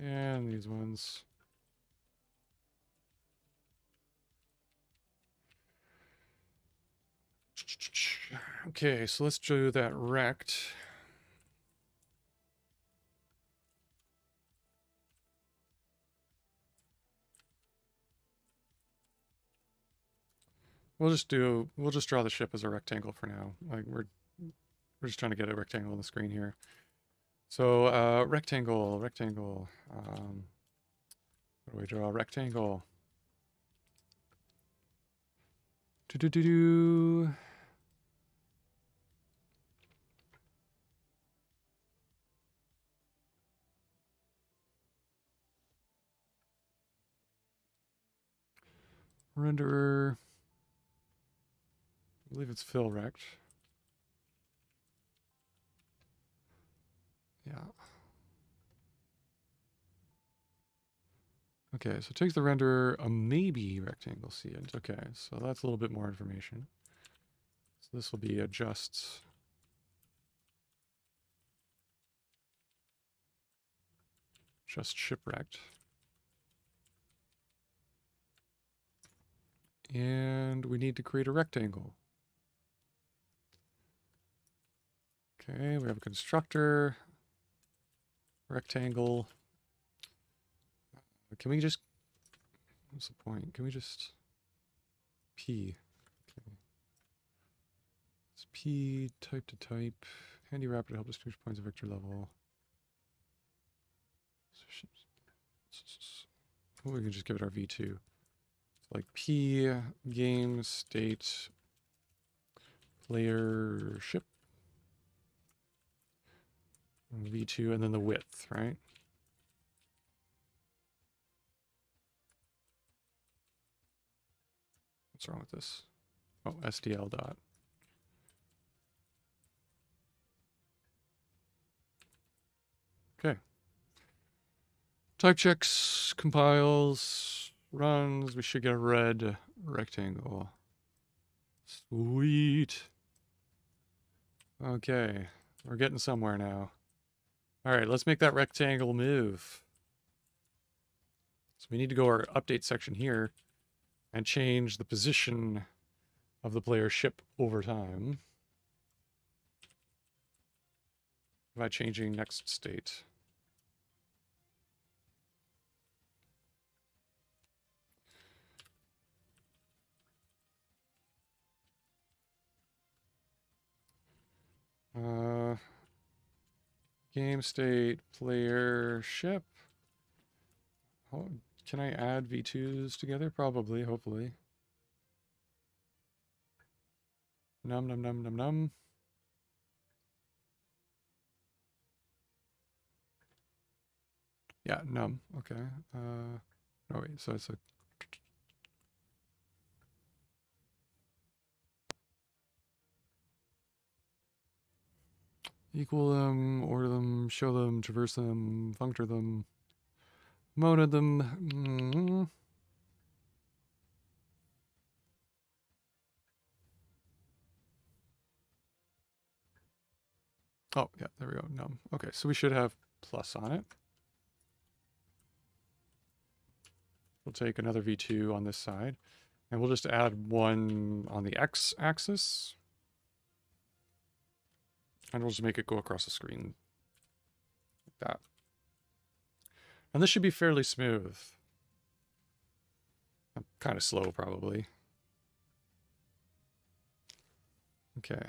Speaker 1: And these ones. Okay, so let's do that rect. We'll just do, we'll just draw the ship as a rectangle for now. Like we're, we're just trying to get a rectangle on the screen here. So, uh, rectangle, rectangle. Um, what do we draw? Rectangle. Do do do do. Renderer. I believe it's fill rect. Yeah. Okay, so it takes the renderer a maybe rectangle seed. Okay, so that's a little bit more information. So this will be adjusts. just shipRect. And we need to create a rectangle. Okay, we have a constructor, rectangle. Can we just, what's the point? Can we just, P, okay. It's P, type to type, handy wrapper to help distinguish points of vector level. We can just give it our V2. like P, game, state, player, ship. V2 and then the width, right? What's wrong with this? Oh, SDL dot. Okay. Type checks, compiles, runs. We should get a red rectangle. Sweet. Okay. We're getting somewhere now. All right, let's make that rectangle move. So we need to go our update section here and change the position of the player ship over time by changing next state. Uh, game state player ship. Oh, can I add v2s together? Probably, hopefully. Num num num num num. Yeah, num. Okay. Uh, oh wait, so it's a equal them, order them, show them, traverse them, functor them, monad them. Mm -hmm. Oh, yeah, there we go. Num. Okay, so we should have plus on it. We'll take another V2 on this side, and we'll just add one on the X axis. And we'll just make it go across the screen like that. And this should be fairly smooth. Uh, I'm kind of slow, probably. Okay.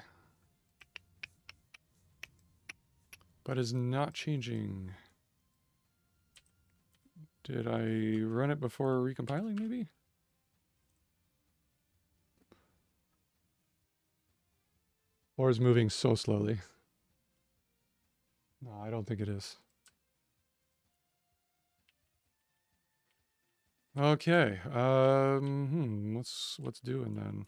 Speaker 1: But is not changing. Did I run it before recompiling, maybe? Or is moving so slowly? No, I don't think it is. Okay. Um, hmm, what's what's doing then?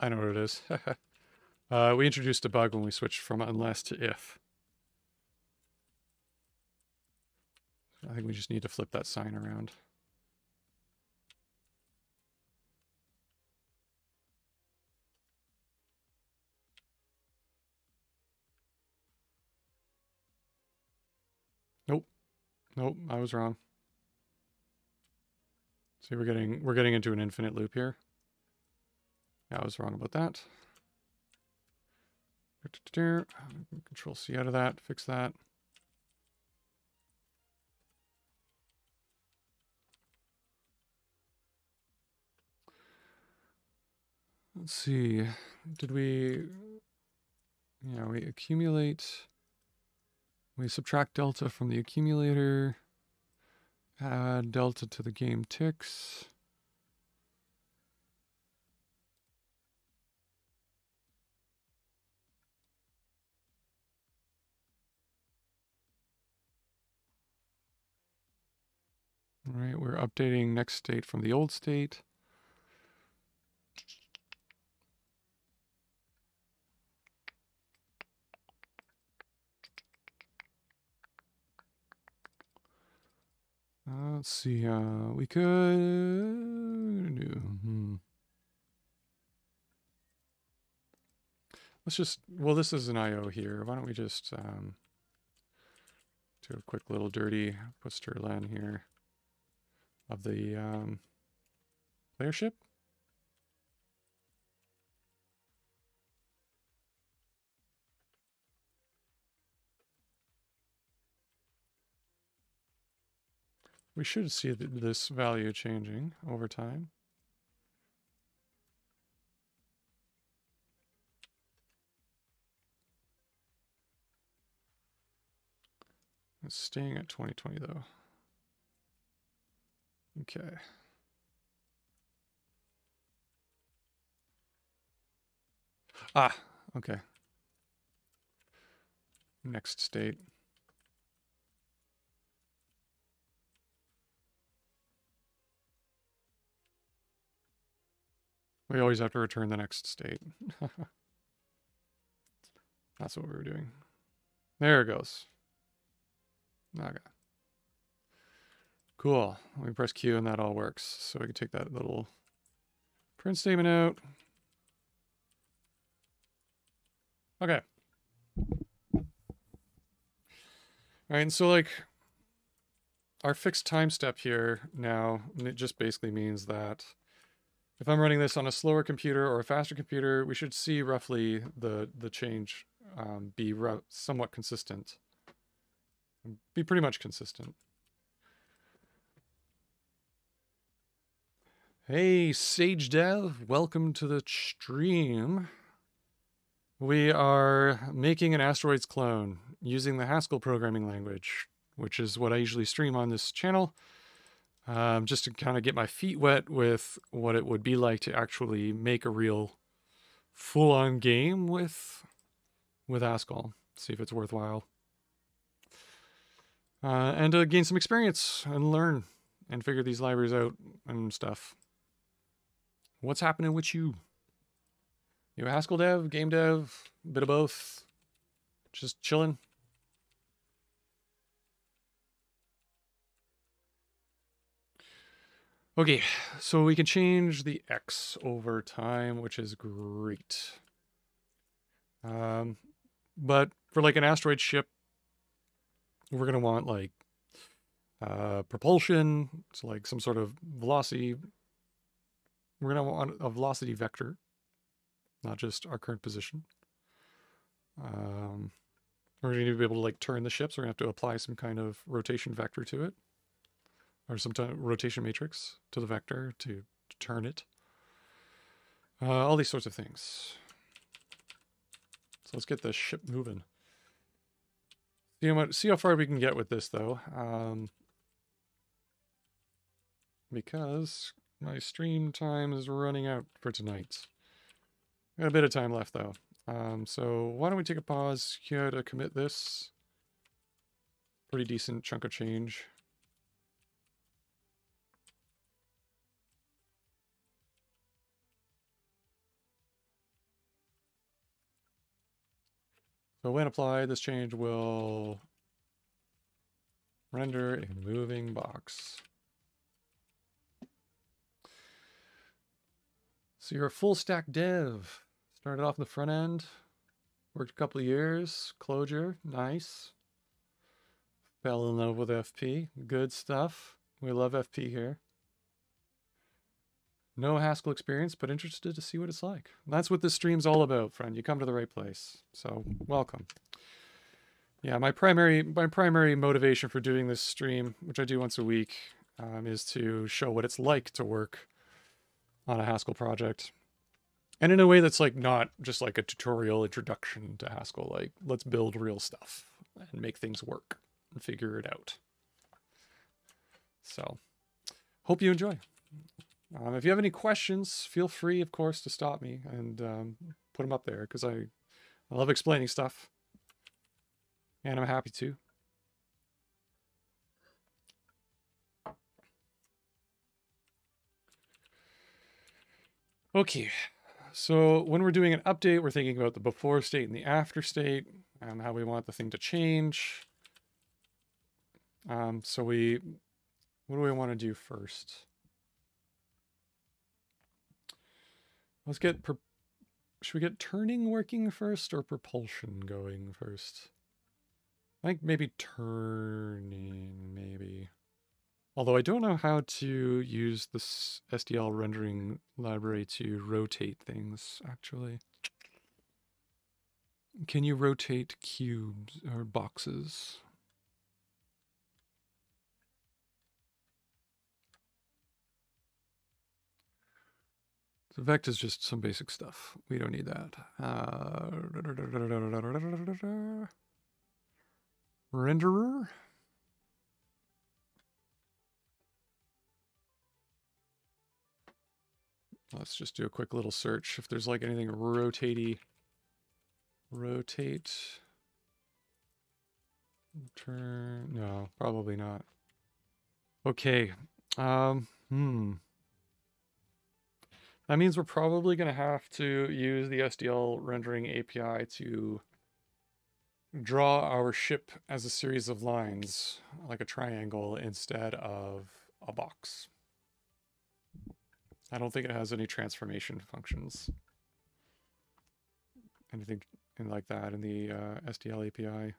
Speaker 1: I know what it is. uh, we introduced a bug when we switched from unless to if. I think we just need to flip that sign around. Nope. Nope, I was wrong. See, we're getting we're getting into an infinite loop here. Yeah, I was wrong about that. Um, control C out of that, fix that. Let's see, did we, yeah, we accumulate, we subtract delta from the accumulator, add delta to the game ticks. All right, we're updating next state from the old state. Uh, let's see. Uh, we could do. Hmm. Let's just. Well, this is an I/O here. Why don't we just um, do a quick little dirty putStrLn here of the um, player ship? We should see this value changing over time. It's staying at 2020 though. Okay. Ah, okay. Next state. We always have to return the next state. That's what we were doing. There it goes. Okay. Cool. Let me press Q and that all works. So we can take that little print statement out. Okay. All right, and so like our fixed time step here now, it just basically means that if I'm running this on a slower computer or a faster computer, we should see roughly the, the change um, be somewhat consistent. Be pretty much consistent. Hey, Sage Dev, welcome to the stream. We are making an asteroids clone using the Haskell programming language, which is what I usually stream on this channel um, just to kind of get my feet wet with what it would be like to actually make a real full-on game with with Haskell. See if it's worthwhile. Uh, and to gain some experience and learn and figure these libraries out and stuff. What's happening with you? You a Haskell dev, game dev, bit of both? Just chilling? Okay, so we can change the X over time, which is great. Um, but for like an asteroid ship, we're going to want like uh, propulsion, so like some sort of velocity. We're going to want a velocity vector, not just our current position. Um, we're going to be able to like turn the ships. We're going to have to apply some kind of rotation vector to it or some rotation matrix to the vector to, to turn it. Uh, all these sorts of things. So let's get the ship moving. See how, much, see how far we can get with this, though. Um, because my stream time is running out for tonight. Got a bit of time left, though. Um, so why don't we take a pause here to commit this. Pretty decent chunk of change. So when applied, this change will render a moving box. So you're a full stack dev. Started off in the front end, worked a couple years, Clojure, nice. Fell in love with FP, good stuff. We love FP here. No Haskell experience, but interested to see what it's like. That's what this stream's all about, friend. You come to the right place. So welcome. Yeah, my primary my primary motivation for doing this stream, which I do once a week, um, is to show what it's like to work on a Haskell project. And in a way that's like not just like a tutorial introduction to Haskell, like let's build real stuff and make things work and figure it out. So, hope you enjoy. Um, if you have any questions, feel free, of course, to stop me and um, put them up there because I, I love explaining stuff. And I'm happy to. Okay, so when we're doing an update, we're thinking about the before state and the after state and how we want the thing to change. Um, so we, what do we want to do first? Let's get, should we get turning working first or propulsion going first? I think maybe turning, maybe. Although I don't know how to use this SDL rendering library to rotate things, actually. Can you rotate cubes or boxes? So vect is just some basic stuff. We don't need that. Uh, renderer. Let's just do a quick little search. If there's like anything rotatey, rotate, turn, no, probably not. Okay. Um, hmm. That means we're probably going to have to use the SDL rendering API to draw our ship as a series of lines, like a triangle, instead of a box. I don't think it has any transformation functions. Anything like that in the uh, SDL API.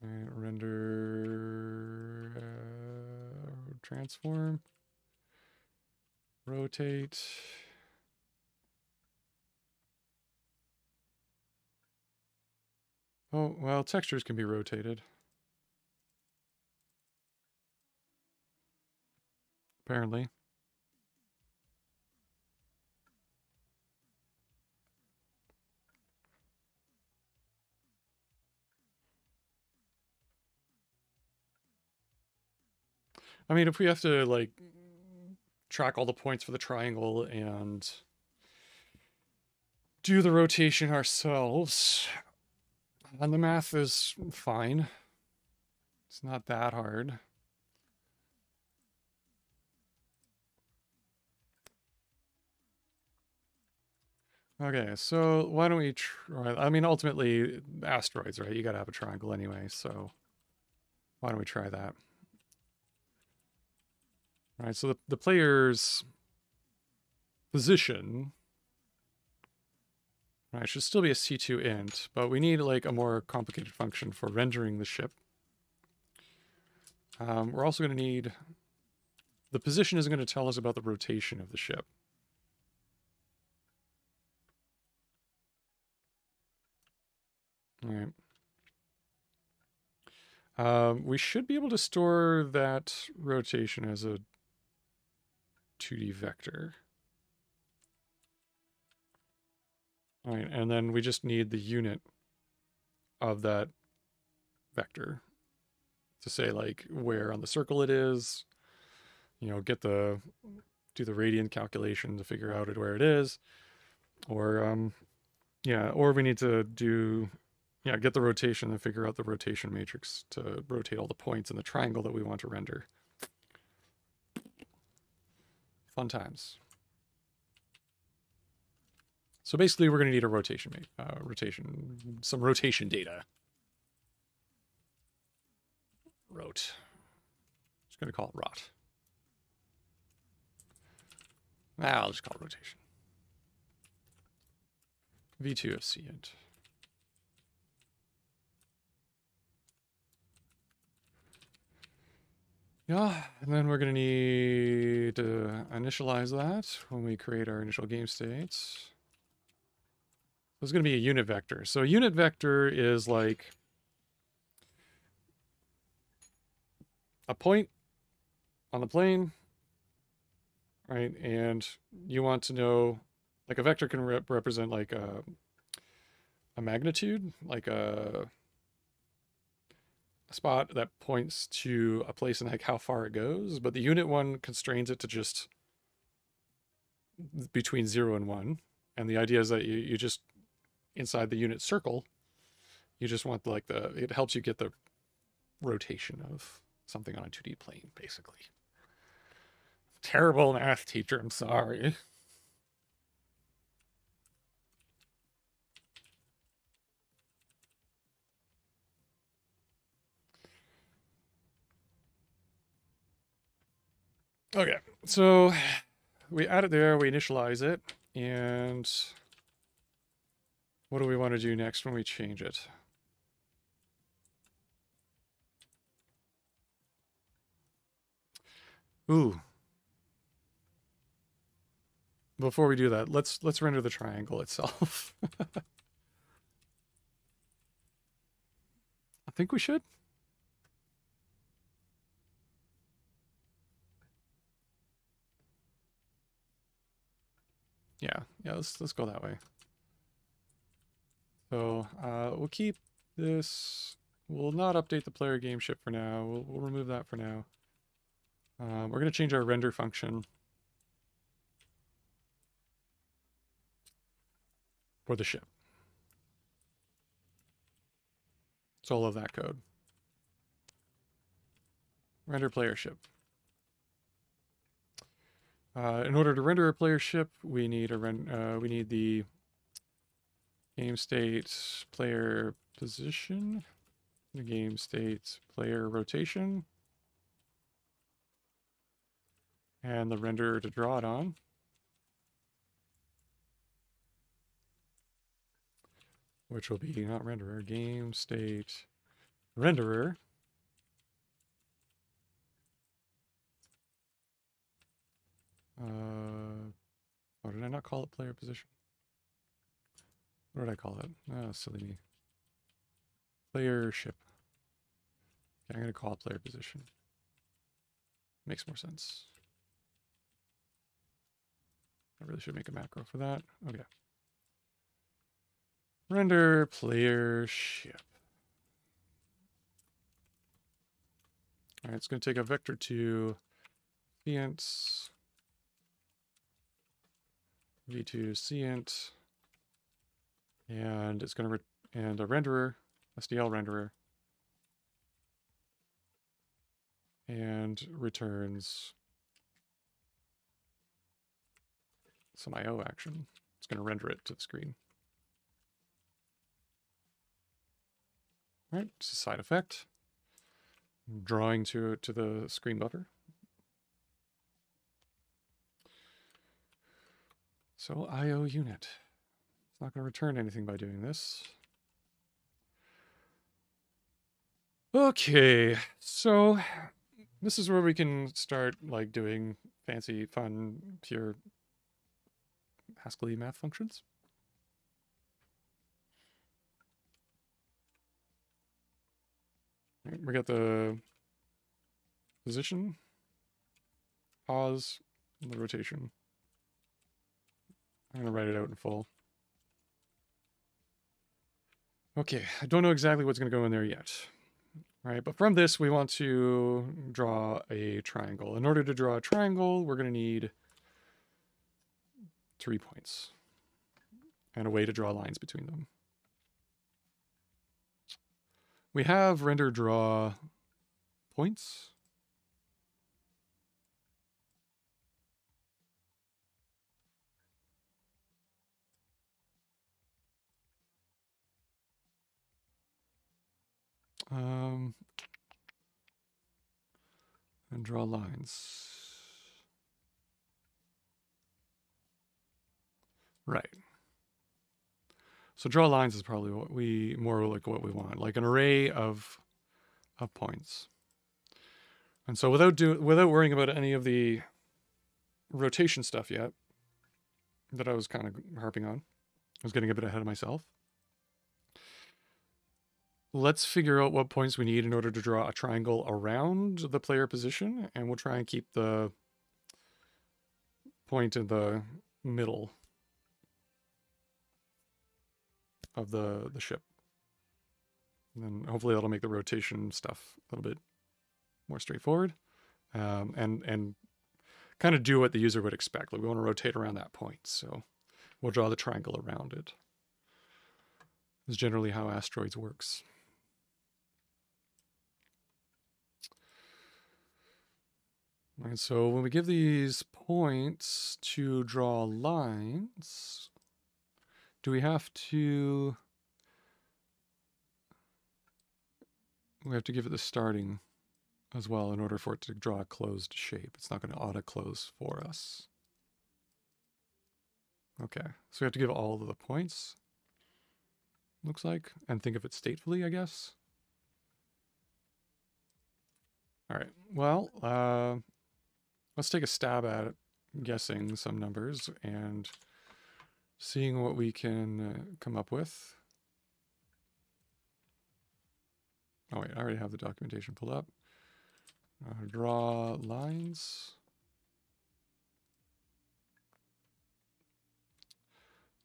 Speaker 1: Right, render... Uh, transform, rotate. Oh, well, textures can be rotated. Apparently. I mean, if we have to, like, track all the points for the triangle and do the rotation ourselves, and the math is fine. It's not that hard. Okay, so why don't we try... I mean, ultimately, asteroids, right? You gotta have a triangle anyway, so why don't we try that? All right, so the, the player's position right, should still be a C2 int, but we need like a more complicated function for rendering the ship. Um, we're also going to need... The position is going to tell us about the rotation of the ship. All right. Um, we should be able to store that rotation as a 2D vector. All right, and then we just need the unit of that vector to say like where on the circle it is, you know, get the, do the radian calculation to figure out where it is, or, um, yeah, or we need to do, yeah, get the rotation and figure out the rotation matrix to rotate all the points in the triangle that we want to render. Fun times. So basically, we're going to need a rotation, uh, rotation, some rotation data. Rot. Just going to call it rot. Ah, I'll just call it rotation. V2 of C Yeah, and then we're going to need to initialize that when we create our initial game states. It's going to be a unit vector. So a unit vector is like a point on the plane, right? And you want to know, like a vector can rep represent like a, a magnitude, like a spot that points to a place and like how far it goes, but the unit one constrains it to just between zero and one. And the idea is that you, you just inside the unit circle, you just want like the it helps you get the rotation of something on a 2D plane, basically. Terrible math teacher, I'm sorry. Okay, so we add it there, we initialize it, and what do we want to do next when we change it? Ooh. Before we do that, let's let's render the triangle itself. I think we should. Yeah, yeah, let's let's go that way. So uh, we'll keep this. We'll not update the player game ship for now. We'll, we'll remove that for now. Um, we're going to change our render function for the ship. It's all of that code. Render player ship. Uh, in order to render a player ship, we need a ren uh, we need the game state player position, the game state player rotation, and the renderer to draw it on. Which will be not renderer, game state renderer. Uh, oh, did I not call it player position? What did I call it? Oh, silly me. Player ship. Okay, I'm going to call it player position. Makes more sense. I really should make a macro for that. Okay. Render player ship. All right, it's going to take a vector to Fiant v2 CInt, and it's going to and a renderer, SDL renderer, and returns some IO action. It's going to render it to the screen. All right, it's a side effect. Drawing to to the screen buffer. So IO unit. It's not going to return anything by doing this. Okay, so this is where we can start like doing fancy, fun, pure Haskell math functions. We got the position, pause, and the rotation. I'm going to write it out in full. Okay, I don't know exactly what's going to go in there yet. All right, but from this, we want to draw a triangle. In order to draw a triangle, we're going to need three points and a way to draw lines between them. We have render draw points. Um, and draw lines. Right. So draw lines is probably what we more like what we want, like an array of of points. And so without do without worrying about any of the rotation stuff yet that I was kind of harping on, I was getting a bit ahead of myself. Let's figure out what points we need in order to draw a triangle around the player position, and we'll try and keep the point in the middle of the, the ship. And then hopefully that'll make the rotation stuff a little bit more straightforward. Um, and, and kind of do what the user would expect. Like we want to rotate around that point. So we'll draw the triangle around it. Is generally how asteroids works. And so when we give these points to draw lines, do we have to... We have to give it the starting as well in order for it to draw a closed shape. It's not going to auto-close for us. Okay, so we have to give all of the points, looks like, and think of it statefully, I guess. All right, well, uh, let's take a stab at guessing some numbers and seeing what we can uh, come up with. Oh wait, I already have the documentation pulled up. Uh, draw lines.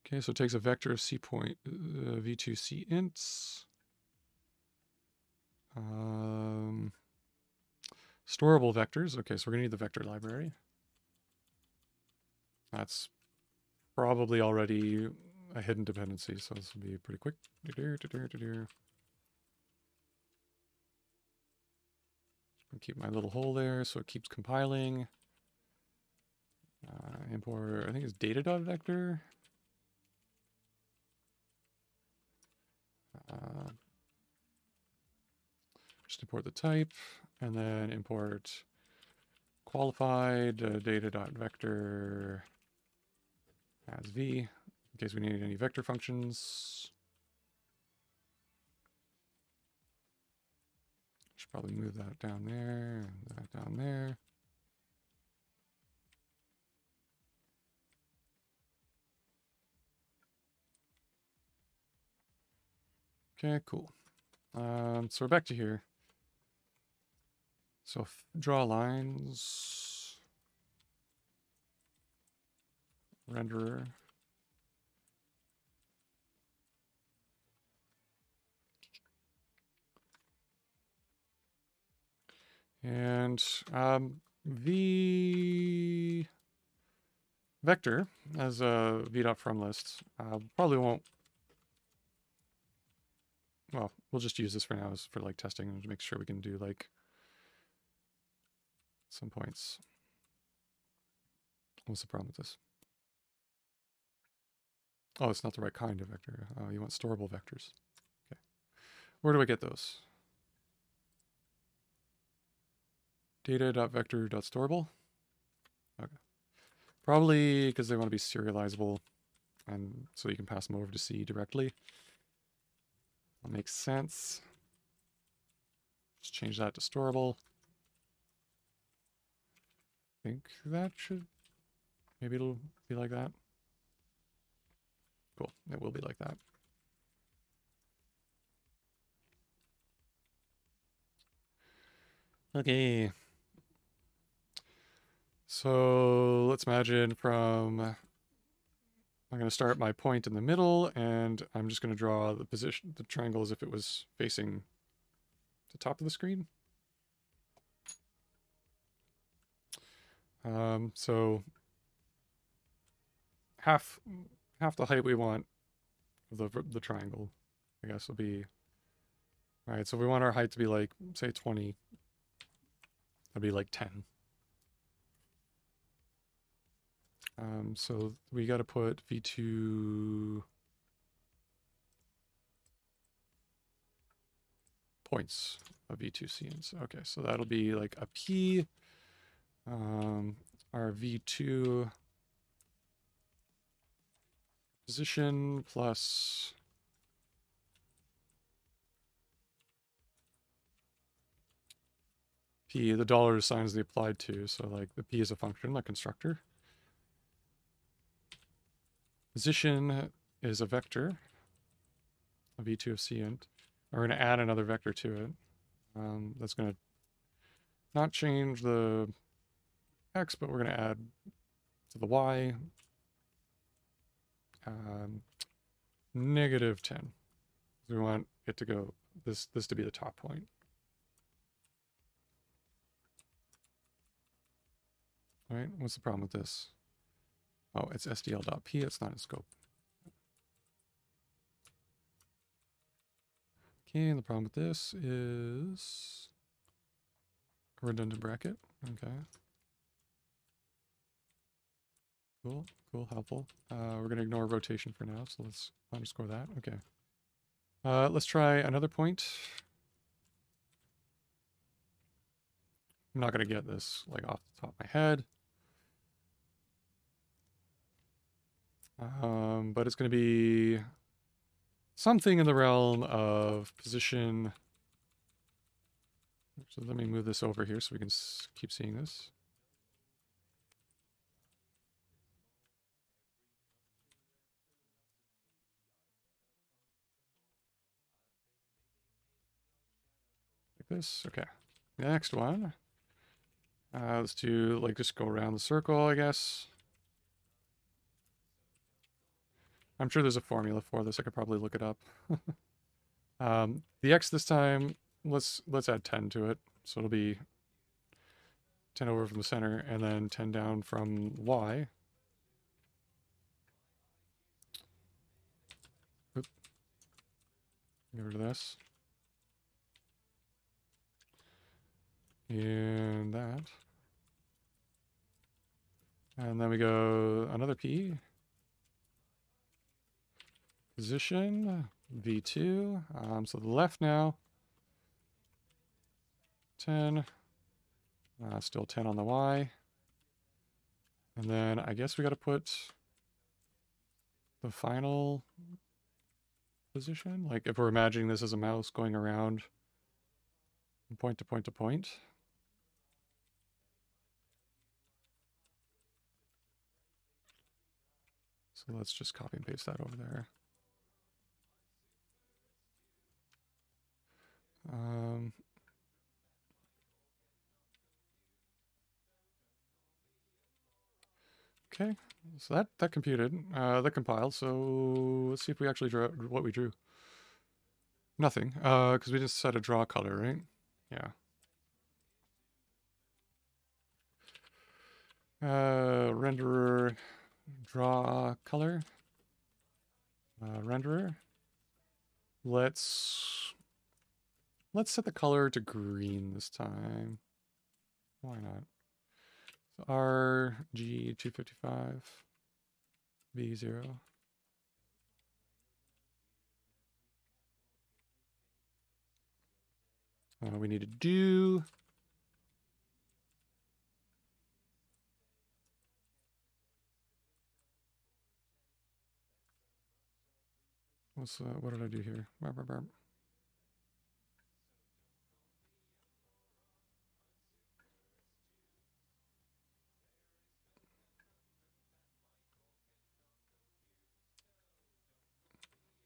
Speaker 1: Okay, so it takes a vector of c point uh, v2 c ints. Um, storable vectors. Okay, so we're gonna need the vector library. That's probably already a hidden dependency, so this will be pretty quick. keep my little hole there so it keeps compiling. Uh, import, I think it's data.vector. Uh, just import the type and then import qualified uh, data.vector as v in case we need any vector functions. Should probably move that down there, that down there. Okay, cool. Um, so we're back to here. So draw lines. Renderer. And um, the vector as a v from list uh, probably won't. Well, we'll just use this for now as for like testing and to make sure we can do like some points. What's the problem with this? Oh, it's not the right kind of vector. Oh, you want storable vectors. Okay. Where do I get those? Data.vector.storable. Okay. Probably because they want to be serializable and so you can pass them over to C directly. That makes sense. Just change that to storable. Think that should, maybe it'll be like that. Cool, it will be like that. Okay. So let's imagine from, I'm going to start my point in the middle and I'm just going to draw the position, the triangle as if it was facing the top of the screen. Um, so half, half the height we want the, the triangle, I guess will be, all right, so we want our height to be like, say 20, that'd be like 10. Um, so we got to put v2 points of v2 CInts. Okay, so that'll be like a p, um, our v2 position plus p, the dollar signs the applied to, so like the p is a function, like constructor. Position is a vector, a v2 of c int. We're going to add another vector to it. Um, that's going to not change the x, but we're going to add to the y um, negative 10. We want it to go, this, this to be the top point. All right, what's the problem with this? Oh, it's SDL.p, it's not in scope. Okay, and the problem with this is redundant bracket. Okay. Cool, cool, helpful. Uh, we're going to ignore rotation for now, so let's underscore that. Okay. Uh, let's try another point. I'm not going to get this like off the top of my head. Um, but it's going to be something in the realm of position. So let me move this over here so we can keep seeing this. This. Okay. Next one. Uh, let's do, like, just go around the circle, I guess. I'm sure there's a formula for this. I could probably look it up. um, the x this time, let's let's add 10 to it. So it'll be 10 over from the center and then 10 down from y. Get rid of this. And that. And then we go another P. Position, V2. Um, so the left now. 10. Uh, still 10 on the Y. And then I guess we got to put the final position. Like if we're imagining this as a mouse going around point to point to point. So let's just copy and paste that over there. Um, okay, so that, that computed, uh, that compiled, so let's see if we actually drew what we drew. Nothing, because uh, we just set a draw color, right? Yeah. Uh, renderer draw color, uh, renderer. Let's let's set the color to green this time. Why not? So RG255 V0. Uh, we need to do What's uh, what did I do here? Burp, burp, burp.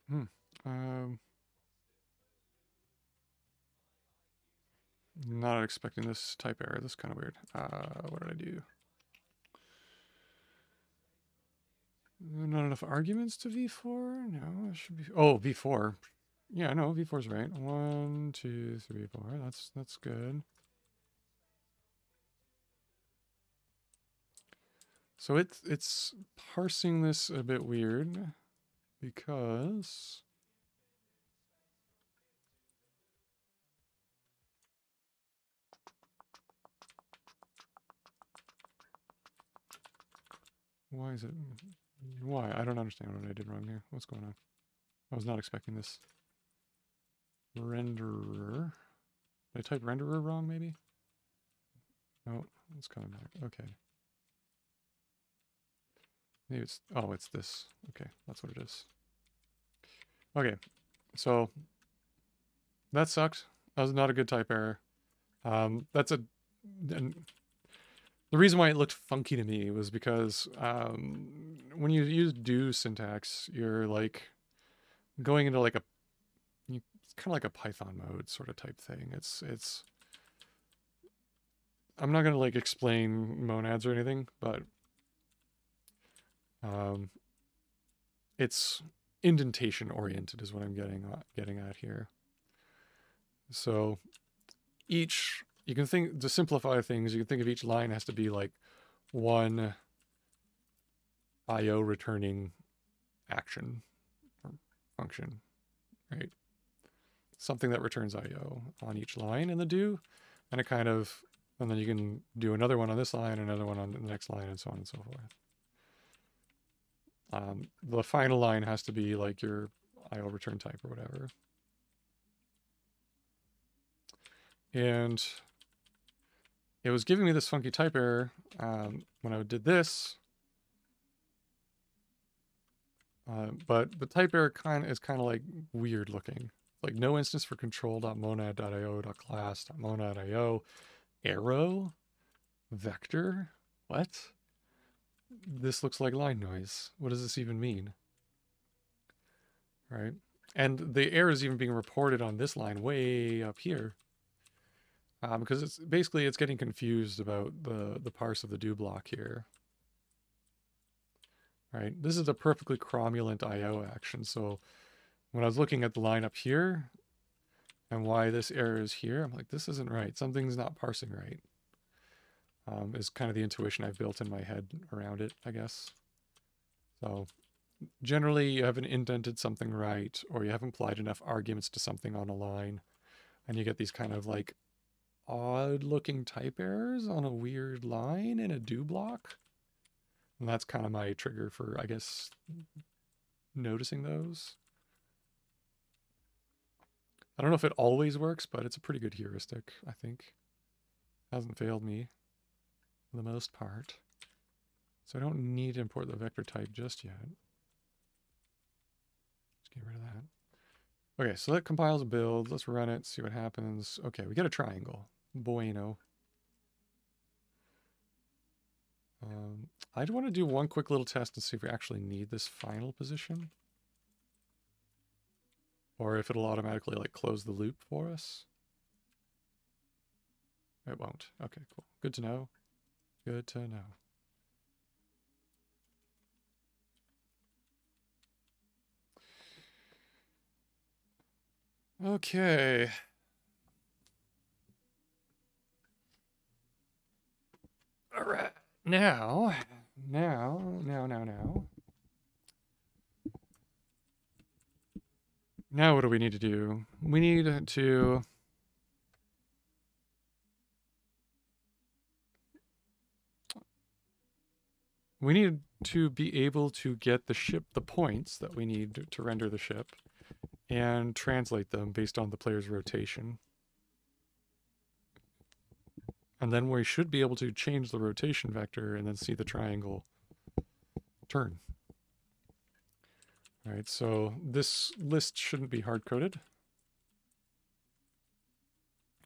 Speaker 1: Hmm. Um. Not expecting this type error. This is kind of weird. Uh, what did I do? Not enough arguments to v4? No, it should be... Oh, v4. Yeah, no, v4 is right. One, two, three, four. That's, that's good. So it's, it's parsing this a bit weird because... Why is it... Why? I don't understand what I did wrong here. What's going on? I was not expecting this. Renderer. Did I type renderer wrong, maybe? No, it's coming back. Okay. Maybe it's... Oh, it's this. Okay, that's what it is. Okay, so... That sucked. That was not a good type error. Um, that's a... And the reason why it looked funky to me was because um, when you use do syntax, you're like going into like a it's kind of like a Python mode sort of type thing. It's it's I'm not gonna like explain monads or anything, but um, it's indentation oriented is what I'm getting getting at here. So each you can think to simplify things, you can think of each line has to be like one IO returning action or function, right? Something that returns IO on each line in the do, and it kind of, and then you can do another one on this line, another one on the next line, and so on and so forth. Um, the final line has to be like your IO return type or whatever. And it was giving me this funky type error um, when I did this. Uh, but the type error kind is kind of like weird looking. Like no instance for control.monad.io.class.monad.io arrow vector. What? This looks like line noise. What does this even mean? Right? And the error is even being reported on this line way up here um, because it's basically it's getting confused about the the parse of the do block here. Right, this is a perfectly cromulent I/O action. So when I was looking at the line up here and why this error is here, I'm like, this isn't right. Something's not parsing right. Um, is kind of the intuition I've built in my head around it, I guess. So generally you haven't indented something right or you haven't applied enough arguments to something on a line and you get these kind of like odd looking type errors on a weird line in a do block. And that's kind of my trigger for, I guess, noticing those. I don't know if it always works, but it's a pretty good heuristic, I think. Hasn't failed me for the most part. So I don't need to import the vector type just yet. Let's get rid of that. Okay, so that compiles a build. Let's run it, see what happens. Okay, we get a triangle bueno. Um, I'd want to do one quick little test and see if we actually need this final position. Or if it'll automatically like close the loop for us. It won't. Okay, cool. Good to know. Good to know. Okay. All right. Now, now, now, now, now. Now what do we need to do? We need to we need to be able to get the ship the points that we need to render the ship and translate them based on the player's rotation. And then we should be able to change the rotation vector and then see the triangle turn. All right, so this list shouldn't be hard-coded.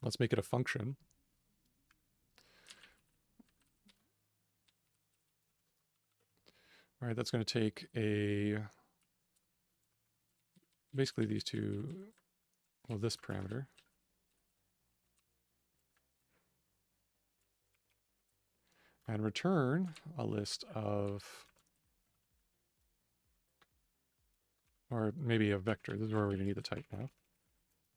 Speaker 1: Let's make it a function. All right, that's going to take a, basically these two, well, this parameter. And return a list of, or maybe a vector. This is where we need the type now.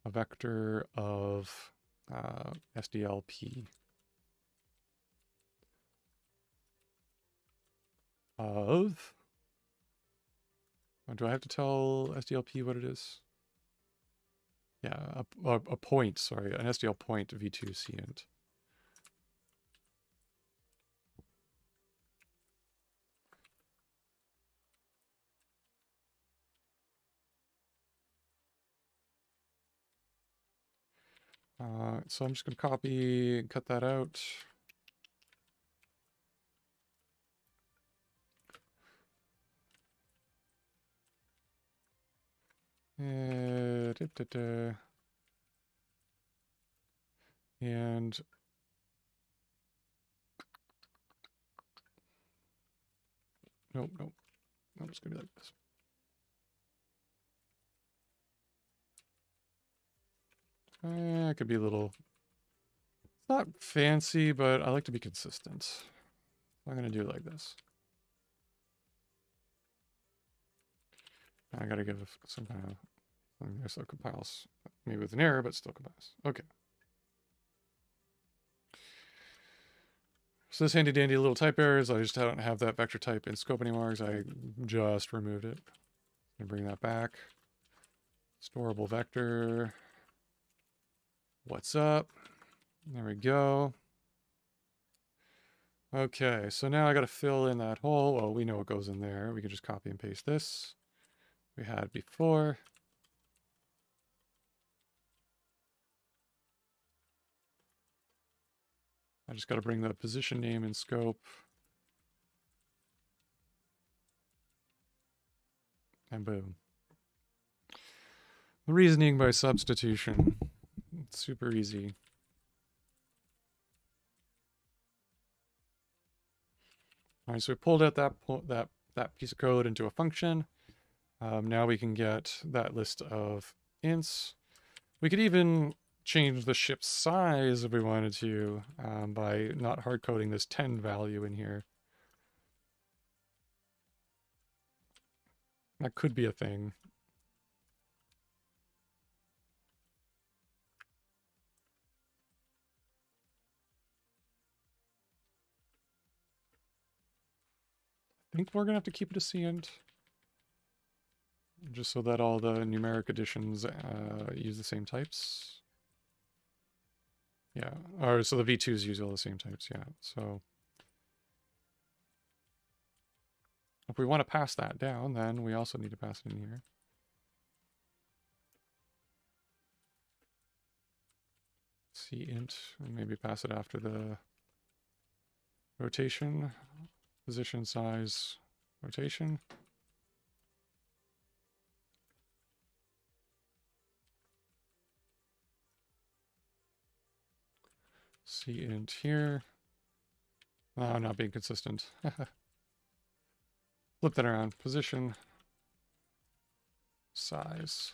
Speaker 1: A vector of uh, SDLP. of do I have to tell SDLP what it is? Yeah, a, a, a point, sorry, an SDL point v2 cint. Uh, so I'm just going to copy and cut that out. Uh, da, da, da. And nope, nope. I'm just gonna be like this. Uh, it could be a little, it's not fancy, but I like to be consistent. I'm gonna do it like this. I gotta give some kind of, I it compiles, maybe with an error, but still compiles. Okay. So this handy dandy little type errors, I just don't have that vector type in scope anymore because I just removed it. I'm bring that back. Storable vector. What's up? There we go. Okay, so now I got to fill in that hole. Well, we know what goes in there. We can just copy and paste this we had before. I just got to bring the position name and scope. And boom. The reasoning by substitution. It's super easy. All right, so we pulled out that that that piece of code into a function. Um, now we can get that list of ints. We could even change the ship's size if we wanted to um, by not hard coding this 10 value in here. That could be a thing. I think we're going to have to keep it a cint just so that all the numeric additions uh, use the same types. Yeah, or so the V2s use all the same types, yeah. So if we want to pass that down, then we also need to pass it in here. cint, and maybe pass it after the rotation, position size, rotation. cint here. Oh, I'm not being consistent. Flip that around. Position. Size.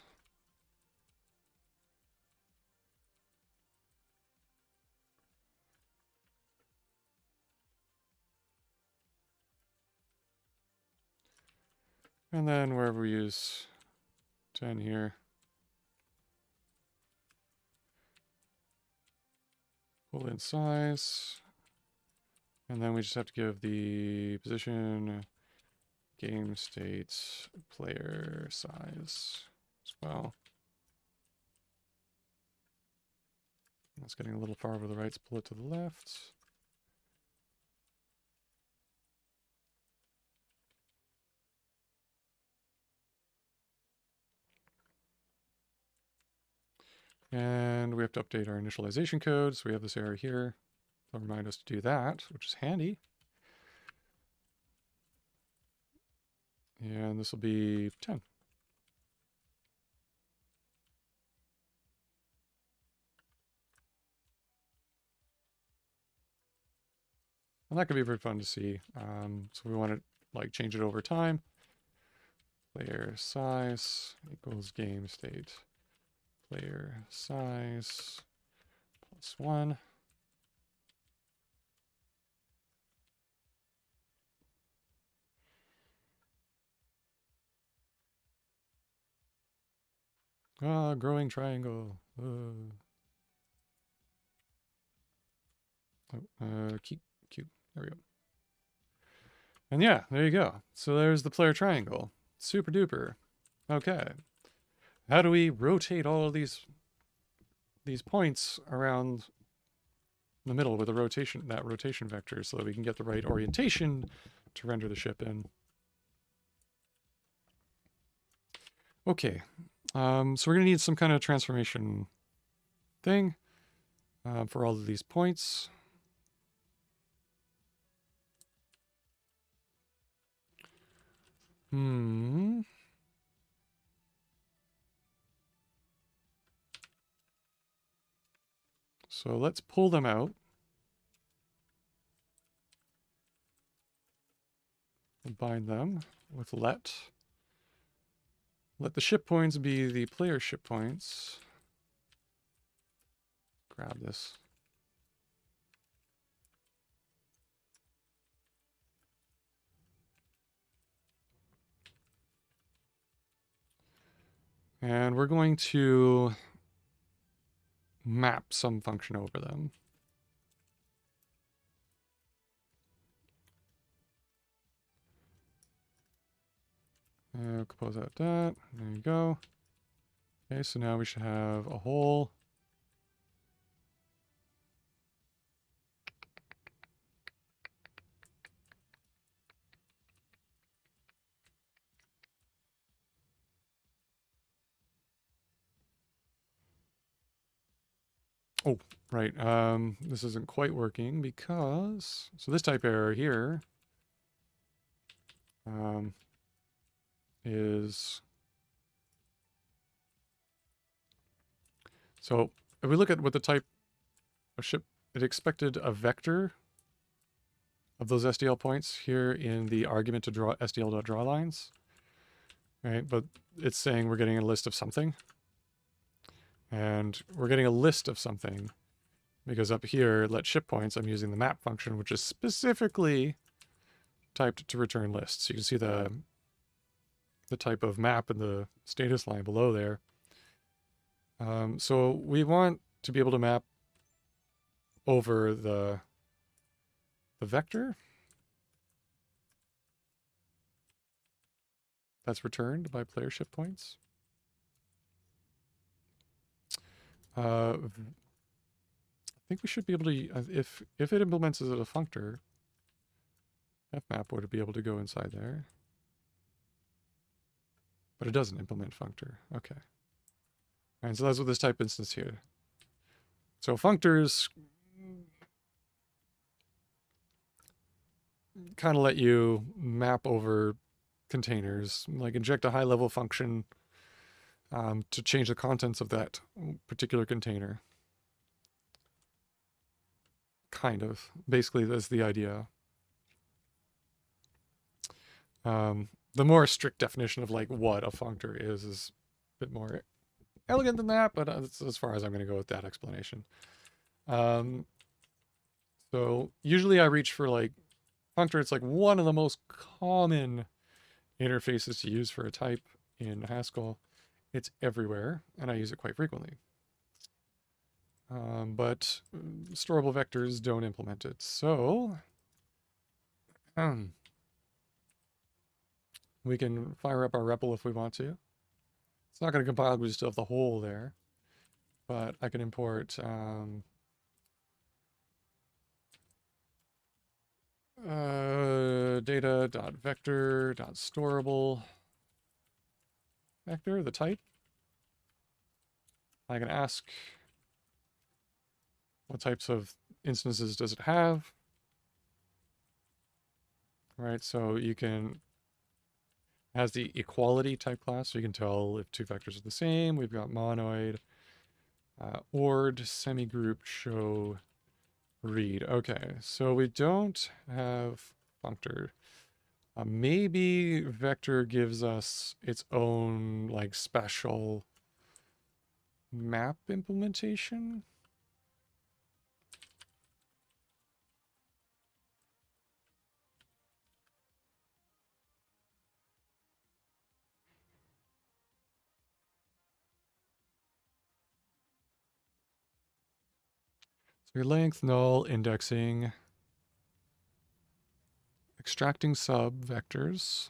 Speaker 1: And then wherever we use 10 here. Pull in size. And then we just have to give the position, game state, player size as well. That's getting a little far over the right, so pull it to the left. And we have to update our initialization code, so we have this error here. They'll remind us to do that, which is handy. And this will be 10. And that could be very fun to see. Um, so we want to like change it over time. Player size equals game state. Player size plus one. Ah, growing triangle. Uh, uh, keep cube. There we go. And yeah, there you go. So there's the player triangle. Super duper. Okay. How do we rotate all of these these points around the middle with a rotation that rotation vector so that we can get the right orientation to render the ship in? Okay, um, so we're going to need some kind of transformation thing uh, for all of these points. Hmm. So let's pull them out. And bind them with let. Let the ship points be the player ship points. Grab this. And we're going to map some function over them. Uh, compose out that. There you go. Okay, so now we should have a whole. Oh, right. Um, this isn't quite working because, so this type error here um, is so if we look at what the type of ship it expected a vector of those SDL points here in the argument to draw SDL.draw lines, right? But it's saying we're getting a list of something. And we're getting a list of something because up here, let ship points, I'm using the map function, which is specifically typed to return lists. You can see the the type of map in the status line below there. Um, so we want to be able to map over the, the vector that's returned by player ship points. Uh, I think we should be able to, uh, if if it implements as a functor, fmap would be able to go inside there. But it doesn't implement functor. Okay. And so that's what this type instance here. So functors kind of let you map over containers, like inject a high level function um, to change the contents of that particular container. Kind of. Basically, that's the idea. Um, the more strict definition of like what a functor is is a bit more elegant than that, but that's as far as I'm going to go with that explanation. Um, so usually I reach for like functor. It's like one of the most common interfaces to use for a type in Haskell. It's everywhere, and I use it quite frequently. um, but mm, storable vectors don't implement it. So um, we can fire up our REPL if we want to. It's not going to compile because we still have the hole there, but I can import um, uh, data dot vector the type. I can ask what types of instances does it have? Right, so you can, has the equality type class, so you can tell if two vectors are the same. We've got monoid, uh, ord, semigroup, show, read. Okay, so we don't have functor. Uh, maybe vector gives us its own like special map implementation. So your length, null, indexing, extracting sub vectors.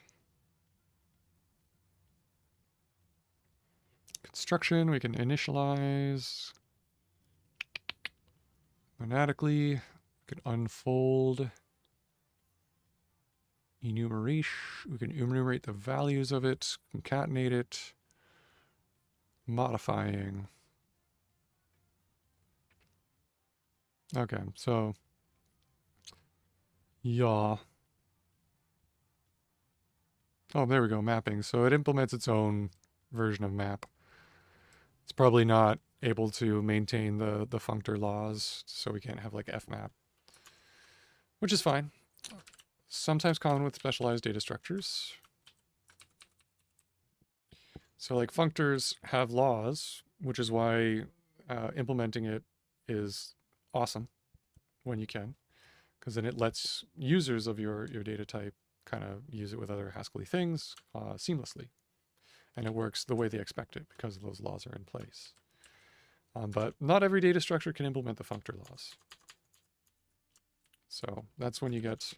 Speaker 1: Construction, we can initialize monadically. We can unfold enumerate. We can enumerate the values of it, concatenate it, modifying. Okay, so yeah. Oh, there we go, mapping. So it implements its own version of map. It's probably not able to maintain the, the functor laws, so we can't have like fmap, which is fine. Sometimes common with specialized data structures. So like functors have laws, which is why uh, implementing it is awesome when you can, because then it lets users of your, your data type kind of use it with other Haskell things uh, seamlessly. And it works the way they expect it because those laws are in place. Um, but not every data structure can implement the functor laws. So that's when you get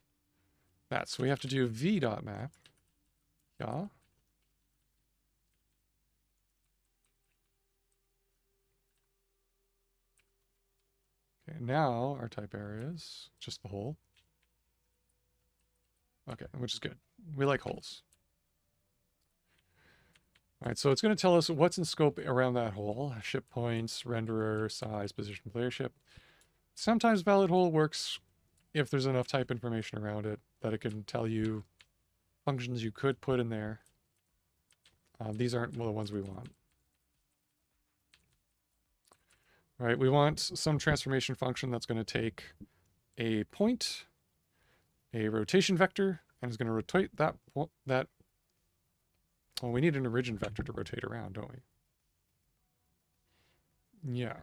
Speaker 1: that. So we have to do v.map. Yeah. Okay, now our type area is just the hole. Okay, which is good. We like holes. All right, so it's going to tell us what's in scope around that hole. Ship points, renderer, size, position, player ship. Sometimes valid hole works if there's enough type information around it that it can tell you functions you could put in there. Uh, these aren't the ones we want. All right, we want some transformation function that's going to take a point, a rotation vector, and is going to rotate that that well, we need an origin vector to rotate around, don't we? Yeah.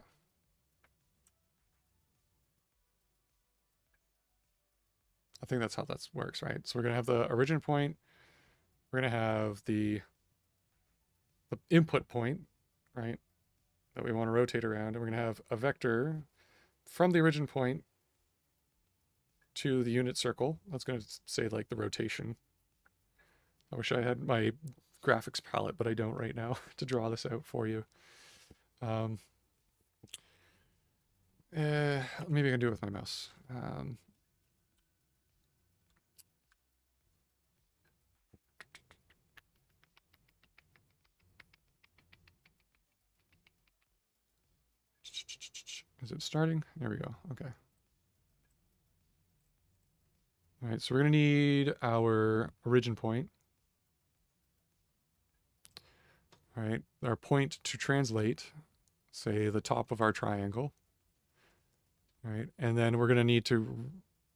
Speaker 1: I think that's how that works, right? So we're going to have the origin point. We're going to have the, the input point, right, that we want to rotate around. And we're going to have a vector from the origin point to the unit circle. That's going to say like the rotation. I wish I had my graphics palette, but I don't right now to draw this out for you. Um, uh, maybe I can do it with my mouse. Um, is it starting? There we go. Okay. All right, so we're going to need our origin point. All right, our point to translate, say the top of our triangle. All right, and then we're going to need to,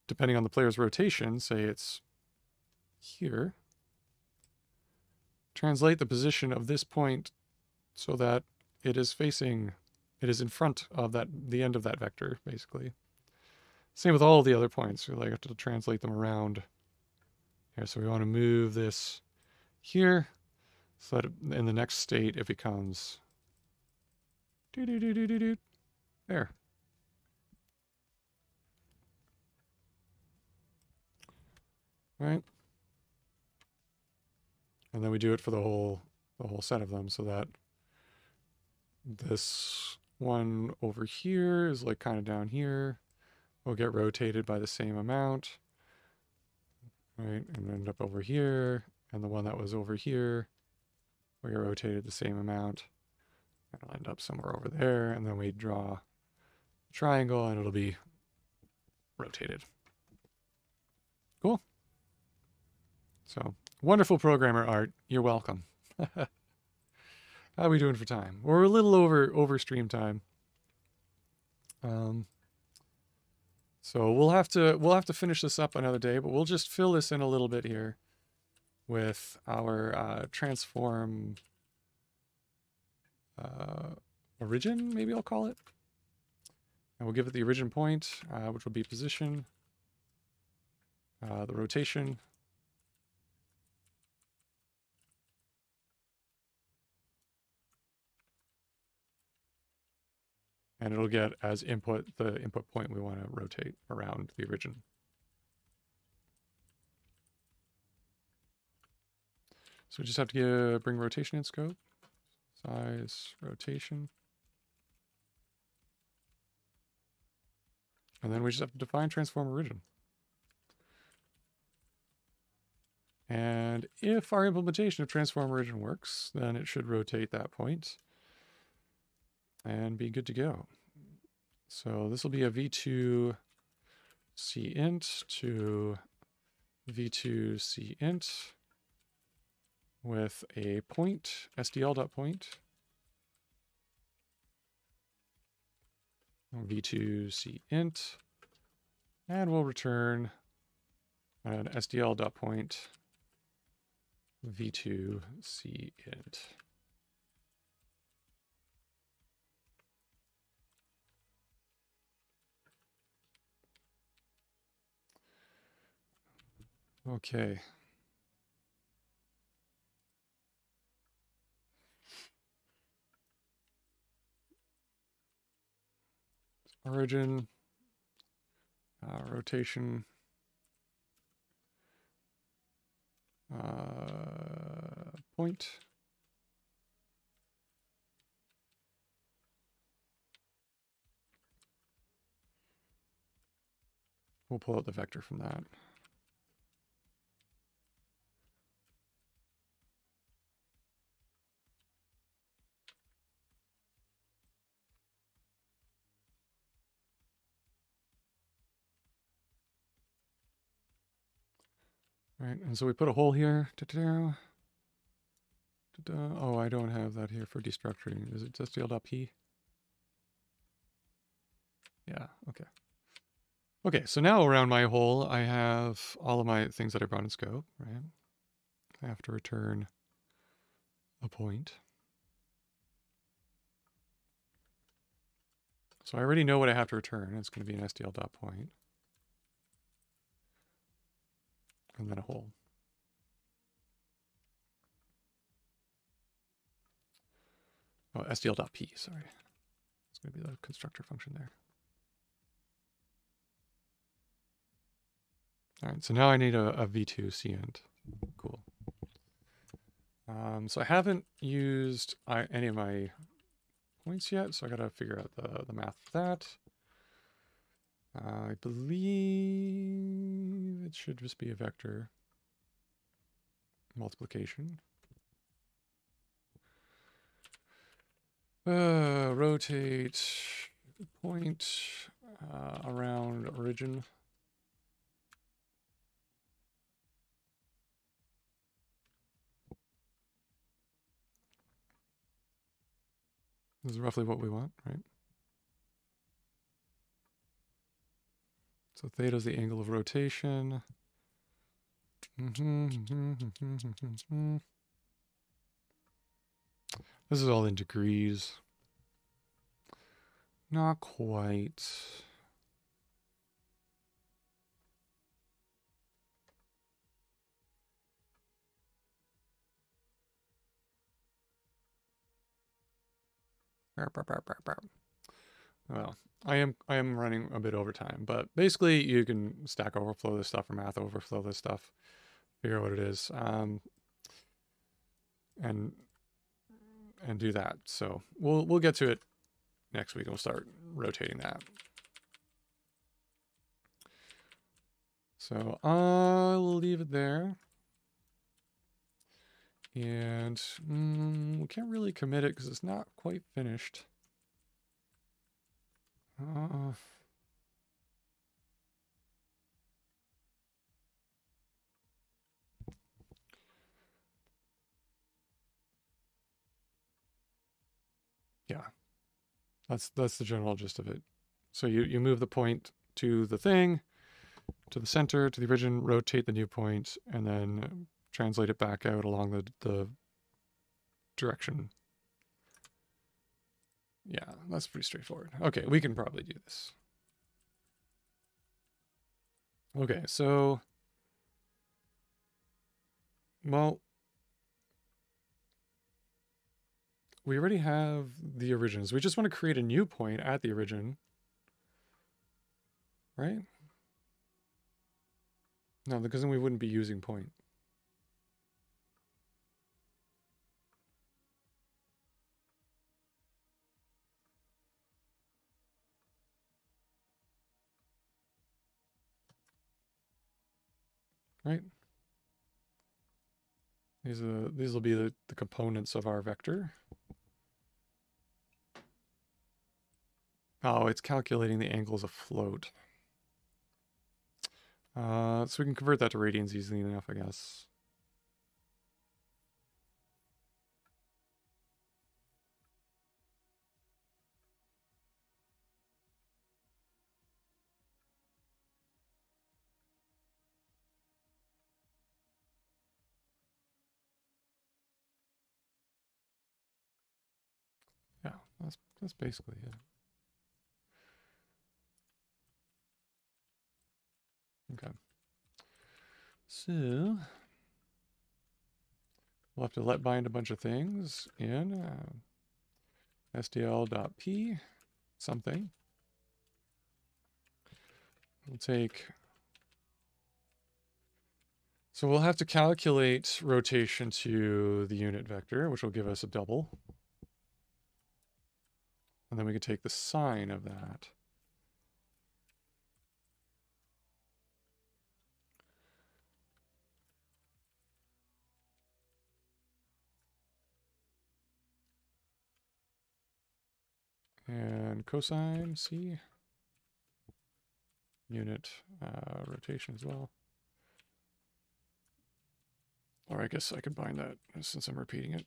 Speaker 1: depending on the player's rotation, say it's here, translate the position of this point so that it is facing, it is in front of that the end of that vector, basically. Same with all the other points. We like have to translate them around. Here, so we want to move this here so that in the next state it becomes doo -doo -doo There. Right. And then we do it for the whole the whole set of them so that this one over here is like kind of down here will get rotated by the same amount right? And end up over here and the one that was over here will get rotated the same amount. It'll end up somewhere over there and then we draw a triangle and it'll be rotated. Cool. So wonderful programmer art. You're welcome. How are we doing for time? We're a little over over stream time. Um so we'll have to we'll have to finish this up another day, but we'll just fill this in a little bit here with our uh, transform uh, origin, maybe I'll call it. And we'll give it the origin point, uh, which will be position, uh, the rotation, and it'll get as input the input point we want to rotate around the origin. So we just have to get, bring rotation in scope, size, rotation. And then we just have to define transform origin. And if our implementation of transform origin works, then it should rotate that point and be good to go. So this will be a v2 c int to v2 c int with a point, sdl.point, v2 c int, and we'll return an sdl.point v2 c Okay. Origin, uh, rotation, uh, point. We'll pull out the vector from that. Right, and so we put a hole here. Da-da-da. Da-da. Oh, I don't have that here for destructuring. Is it just up p? Yeah, okay. Okay, so now around my hole, I have all of my things that I brought in scope, right? I have to return a point. So I already know what I have to return. It's going to be an SDL dot point. And then a hole. Oh, SDL.p, sorry. It's going to be the constructor function there. All right, so now I need a a v2 CInt. Cool. Um, so I haven't used I, any of my points yet, so I got to figure out the, the math of that. I believe it should just be a vector multiplication. Uh, rotate point uh, around origin. This is roughly what we want, right? So theta is the angle of rotation. Mm-hmm, mm-hmm, mm-hmm, this is all in degrees. Not quite. well, I am I am running a bit over time, but basically you can Stack Overflow this stuff or Math Overflow this stuff, figure out what it is, um, and and do that. So we'll we'll get to it next week. We'll start rotating that. So I'll leave it there. And mm, we can't really commit it because it's not quite finished. Uh, yeah, that's that's the general gist of it. So you, you move the point to the thing, to the center, to the origin, rotate the new point, and then translate it back out along the, the direction. Yeah, that's pretty straightforward. Okay, we can probably do this. Okay, so... Well... We already have the origins. We just want to create a new point at the origin. Right? No, because then we wouldn't be using point. Right? These are these will be the, the components of our vector. Oh, it's calculating the angles of float. Uh, so we can convert that to radians easily enough, I guess. That's basically it. Okay. So we'll have to let bind a bunch of things in uh, SDL.p something. We'll take so we'll have to calculate rotation to the unit vector, which will give us a double. And then we can take the sine of that. And cosine, C. Unit uh, rotation as well. Or I guess I could bind that since I'm repeating it.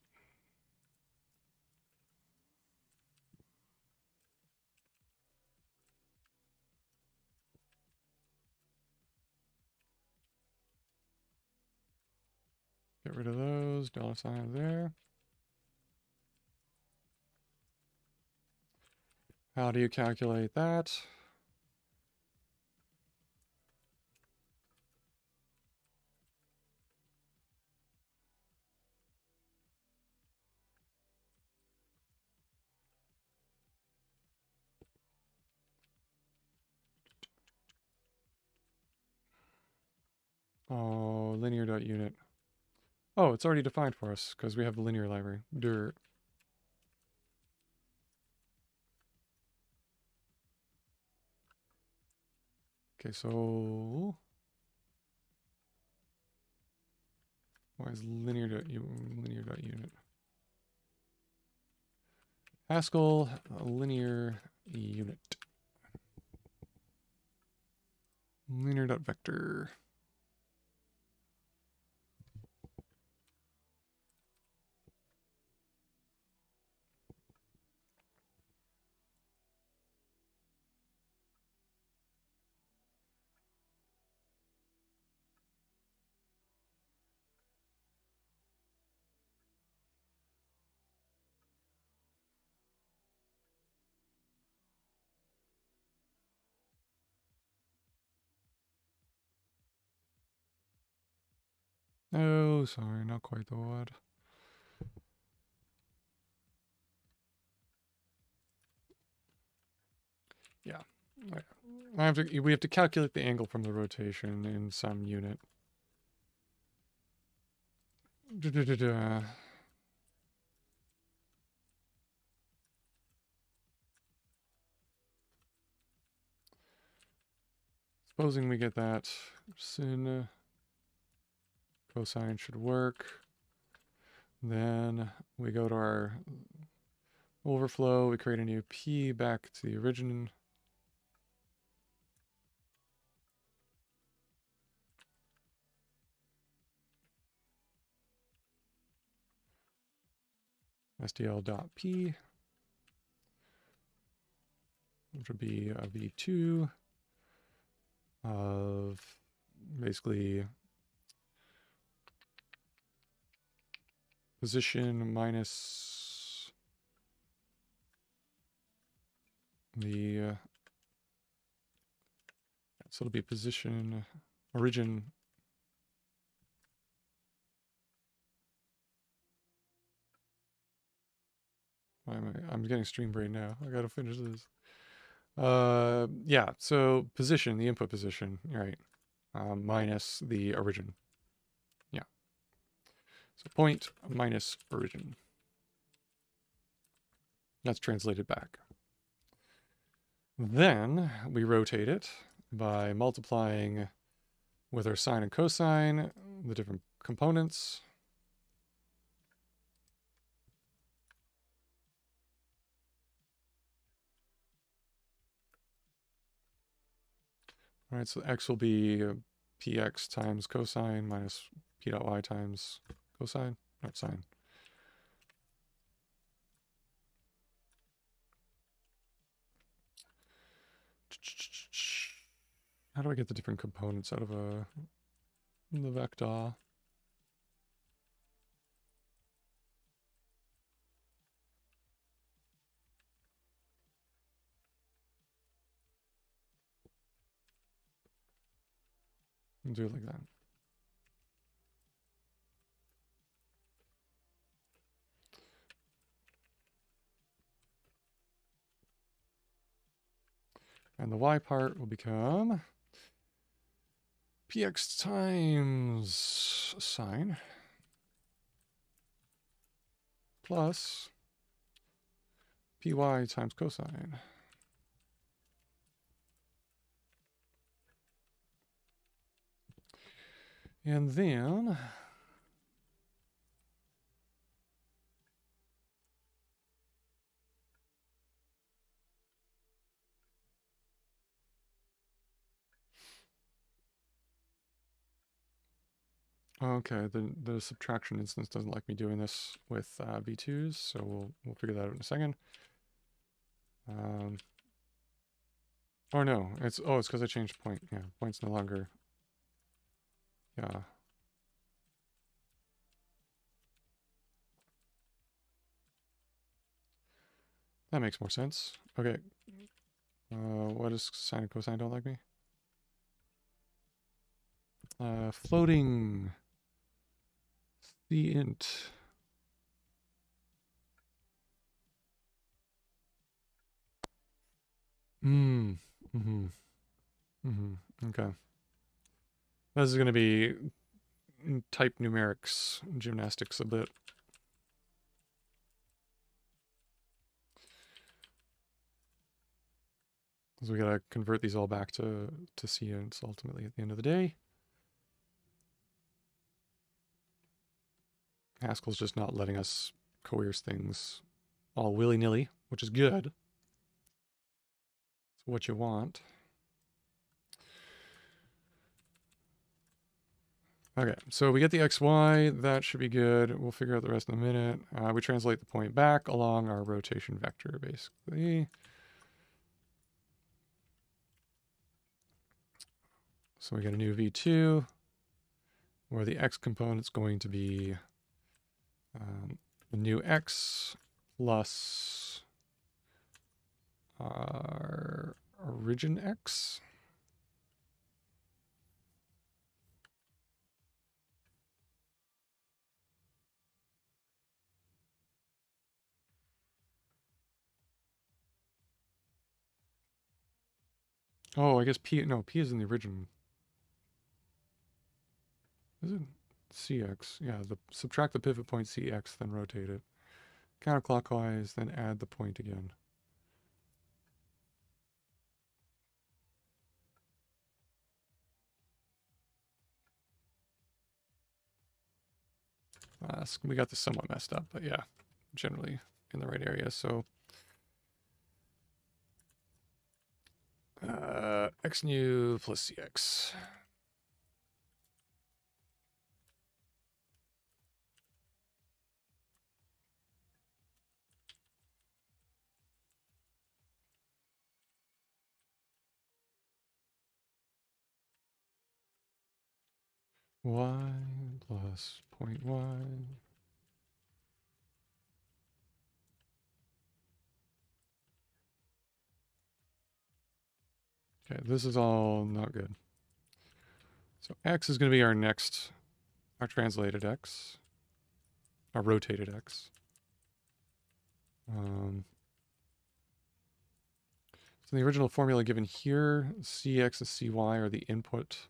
Speaker 1: Get rid of those, dollar sign there. How do you calculate that? Oh, linear dot unit. Oh, it's already defined for us because we have the linear library. Okay, so why is linear dot linear dot unit? Haskell linear unit. Linear dot vector. Oh, sorry, not quite the word. yeah. I have to, we have to calculate the angle from the rotation in some unit. Da, da, da, Supposing we get that sin uh, cosine should work. Then we go to our overflow, we create a new P back to the origin. SDL.P, which would be a V2 of basically position minus the, uh, so it'll be position origin Why am I? I'm getting stream brain now. I gotta finish this. Uh, yeah. So position, the input position, right? Um, minus the origin. So point minus origin. That's translated back. Then we rotate it by multiplying with our sine and cosine, the different components. All right, so x will be px times cosine minus p dot y times cosine, not sine. How do I get the different components out of a the vector? do it like that. And the y part will become px times sine plus py times cosine. And then Okay, the, the subtraction instance doesn't like me doing this with uh, V2s, so we'll, we'll figure that out in a second. Um, or no, it's, oh, it's because I changed point. Yeah, point's no longer yeah. That makes more sense. Okay. Uh, what is sine and cosine don't like me? Uh, floating the int. Hmm. Mm-hmm. Mm-hmm. Okay. This is going to be type numerics gymnastics a bit. So we got to convert these all back to, to CInts ultimately at the end of the day. Haskell's just not letting us coerce things all willy-nilly, which is good. It's what you want. Okay, so we get the xy, that should be good. We'll figure out the rest in a minute. Uh, we translate the point back along our rotation vector, basically. So we get a new v2, where the x component is going to be um, the new x plus our origin x. Oh, I guess P, no, P is in the origin. Is it CX? Yeah, the subtract the pivot point CX, then rotate it. Counterclockwise, then add the point again. Uh, we got this somewhat messed up, but yeah, generally in the right area. So uh, x new plus cx. Y plus point y. Okay, this is all not good. So x is going to be our next, our translated x, our rotated x. Um, so the original formula given here, cx and cy are the input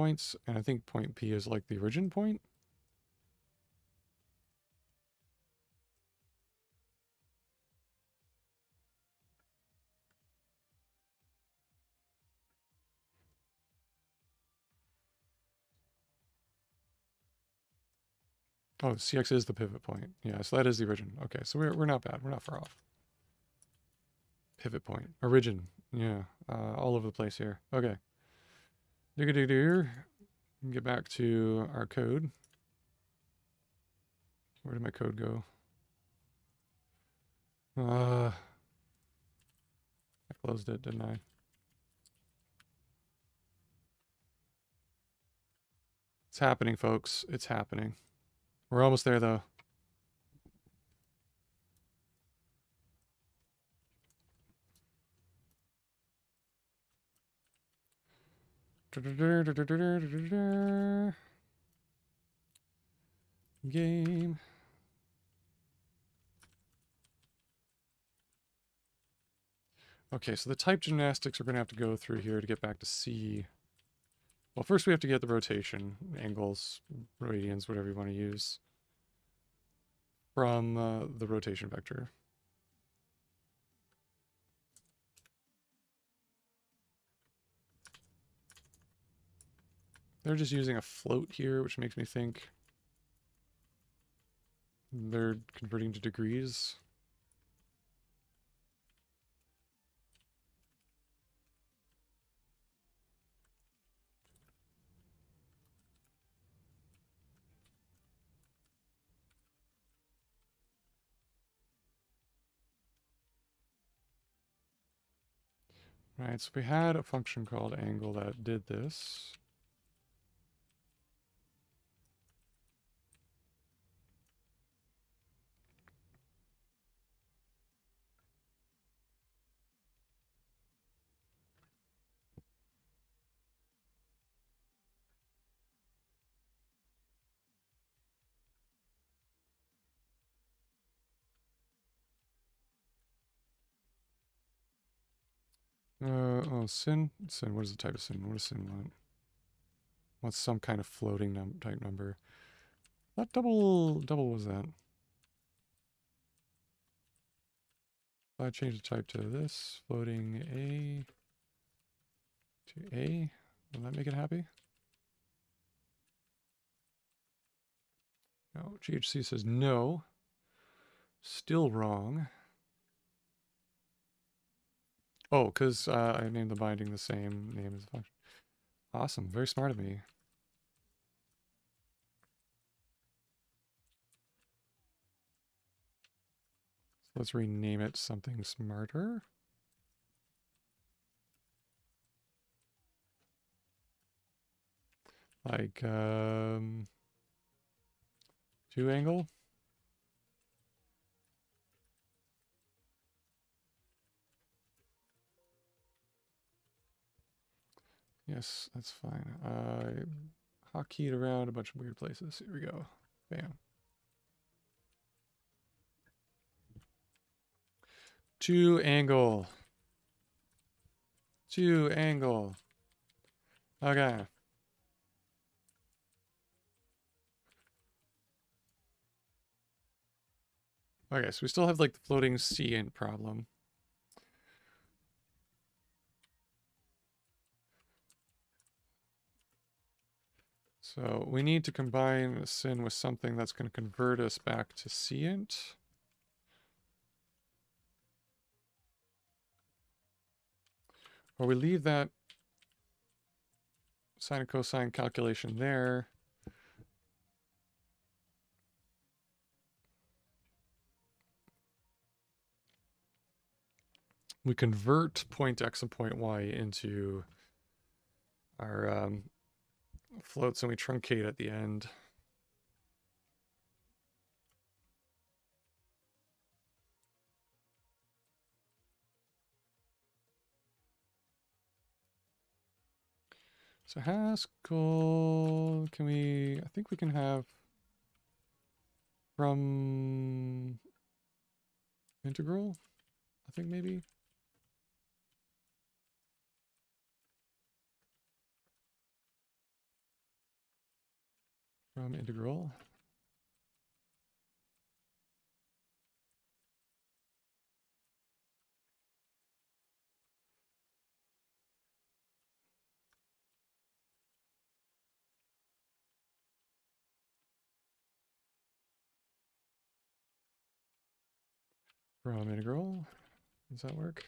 Speaker 1: points, and I think point P is like the origin point. Oh, CX is the pivot point. Yeah, so that is the origin. Okay, so we're, we're not bad. We're not far off. Pivot point. Origin. Yeah, uh, all over the place here. Okay. Digga Get back to our code. Where did my code go? Uh, I closed it, didn't I? It's happening, folks. It's happening. We're almost there, though. Game. Okay, so the type gymnastics we're going to have to go through here to get back to C. Well, first we have to get the rotation, angles, radians, whatever you want to use, from uh, the rotation vector. They're just using a float here, which makes me think they're converting to degrees. Right, so we had a function called angle that did this. Uh, oh, sin? Sin, what is the type of sin? What does sin want? Wants some kind of floating num type number. What double, double was that? If I change the type to this, floating A to A, will that make it happy? No, GHC says no. Still wrong. Oh, because uh, I named the binding the same name as the function. Awesome. Very smart of me. So let's rename it something smarter. Like, um, two angle. Yes, that's fine. I hotKeyed around a bunch of weird places. Here we go. Bam. Two angle. Two angle. Okay. Okay, so we still have like the floating CInt problem. So we need to combine sin with something that's going to convert us back to CInt. Or we leave that sine and cosine calculation there. We convert point x and point y into our um, floats and we truncate at the end. So Haskell, can we, I think we can have from integral, I think maybe. fromIntegral. From integral. Does that work?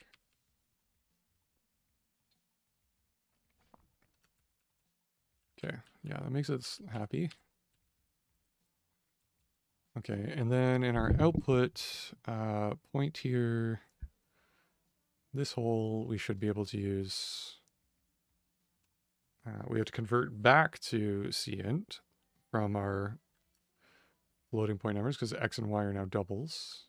Speaker 1: Okay, yeah, that makes us happy. Okay, and then in our output uh, point here, this hole we should be able to use. Uh, we have to convert back to CInt from our floating point numbers because x and y are now doubles.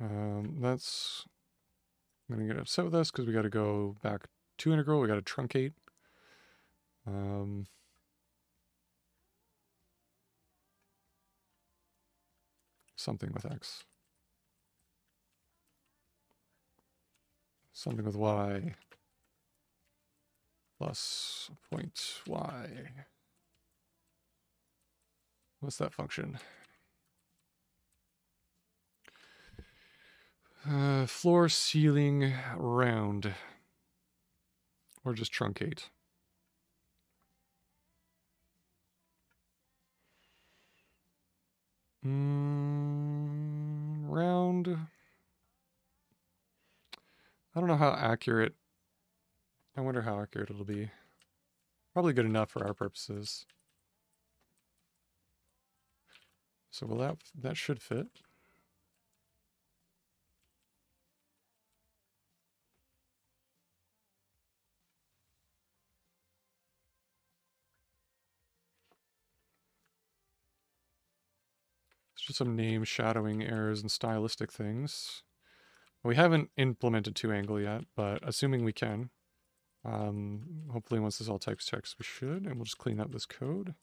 Speaker 1: Um, that's, I'm going to get upset with us because we got to go back to integral. We got to truncate. Um, something with x. Something with y plus point y. What's that function? Uh, floor, ceiling, round. Or just truncate. Mm, round. I don't know how accurate. I wonder how accurate it'll be. Probably good enough for our purposes. So will that that should fit. Some name shadowing errors and stylistic things. We haven't implemented two angle yet, but assuming we can, um, hopefully once this all types text, we should, and we'll just clean up this code.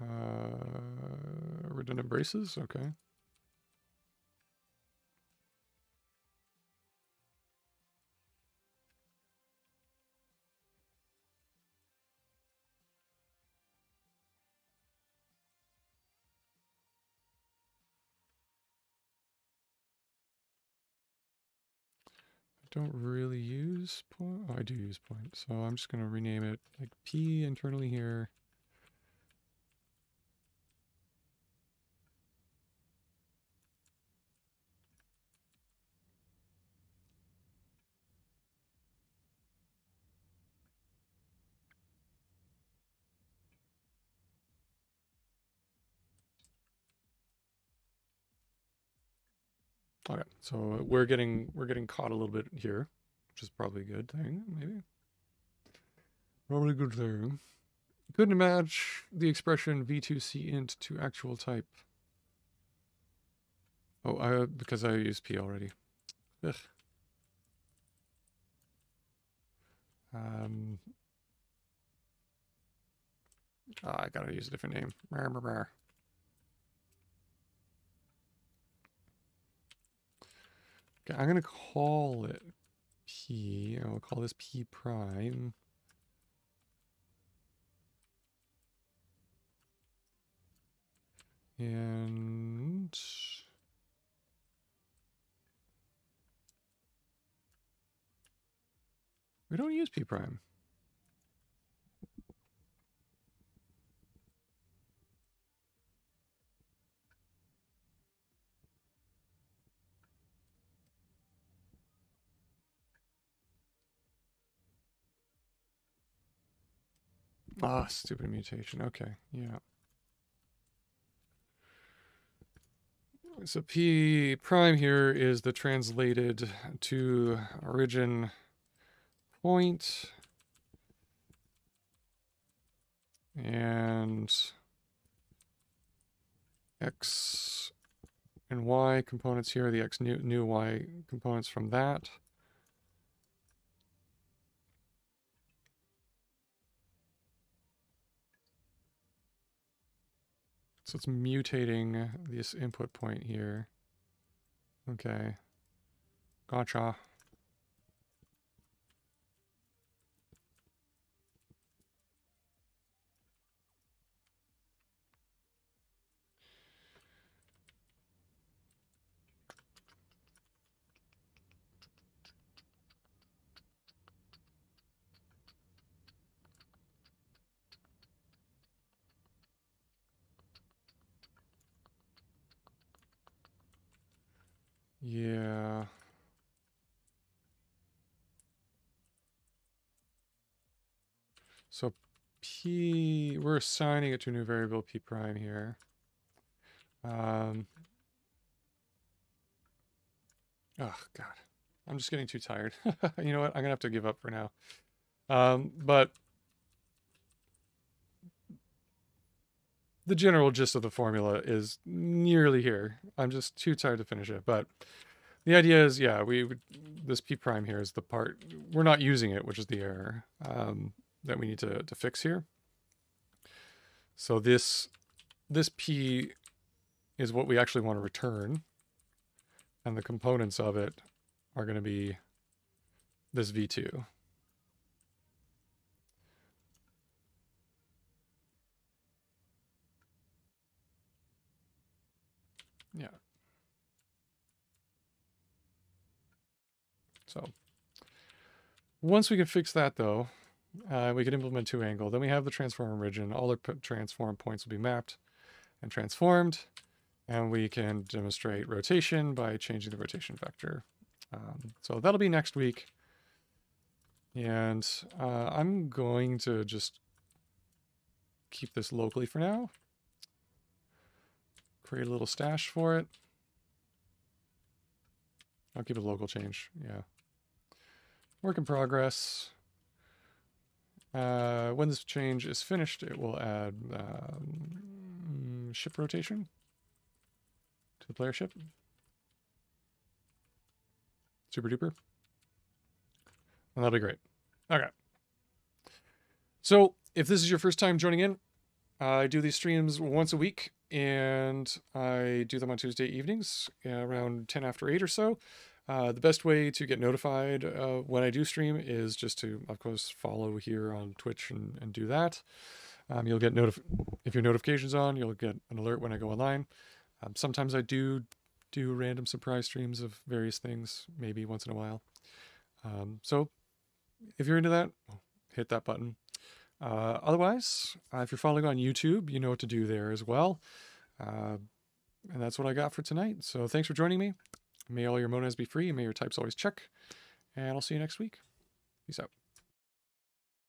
Speaker 1: Uh, redundant braces, okay. Don't really use point. Oh, I do use point. So I'm just going to rename it like P internally here. Okay, so we're getting we're getting caught a little bit here, which is probably a good thing, maybe. Probably a good thing. Couldn't match the expression V2 CInt to actual type. Oh, I, because I used p already. Ugh. Um, oh, I gotta use a different name. Okay, I'm gonna call it p. I'll call this p prime. And we don't use p prime. Ah, oh, stupid mutation. Okay, yeah. So P prime here is the translated to origin point. And X and Y components here, the X new, new Y components from that. So it's mutating this input point here. Okay. Gotcha. Yeah. So p, we're assigning it to a new variable p prime here. Um, oh, God. I'm just getting too tired. you know what? I'm going to have to give up for now. Um, but the general gist of the formula is nearly here. I'm just too tired to finish it, but the idea is, yeah, we this p prime here is the part we're not using it, which is the error um, that we need to, to fix here. So this this p is what we actually want to return, and the components of it are going to be this v2. Yeah. So once we can fix that though, uh, we can implement two angle. Then we have the transform origin. All our transform points will be mapped and transformed. And we can demonstrate rotation by changing the rotation vector. Um, so that'll be next week. And uh, I'm going to just keep this locally for now. Create a little stash for it. I'll keep a local change. Yeah. Work in progress. Uh, when this change is finished, it will add um, ship rotation to the player ship. Super duper. And that'll be great. Okay. So if this is your first time joining in, I do these streams once a week and I do them on Tuesday evenings around 10 after 8 or so. Uh, the best way to get notified uh, when I do stream is just to, of course, follow here on Twitch and, and do that. Um, you'll get notif if your notifications on, you'll get an alert when I go online. Um, sometimes I do do random surprise streams of various things, maybe once in a while. Um, so if you're into that, hit that button. Uh, otherwise, uh, if you're following on YouTube, you know what to do there as well. Uh, and that's what I got for tonight. So thanks for joining me. May all your monads be free. May your types always check. And I'll see you next week. Peace out.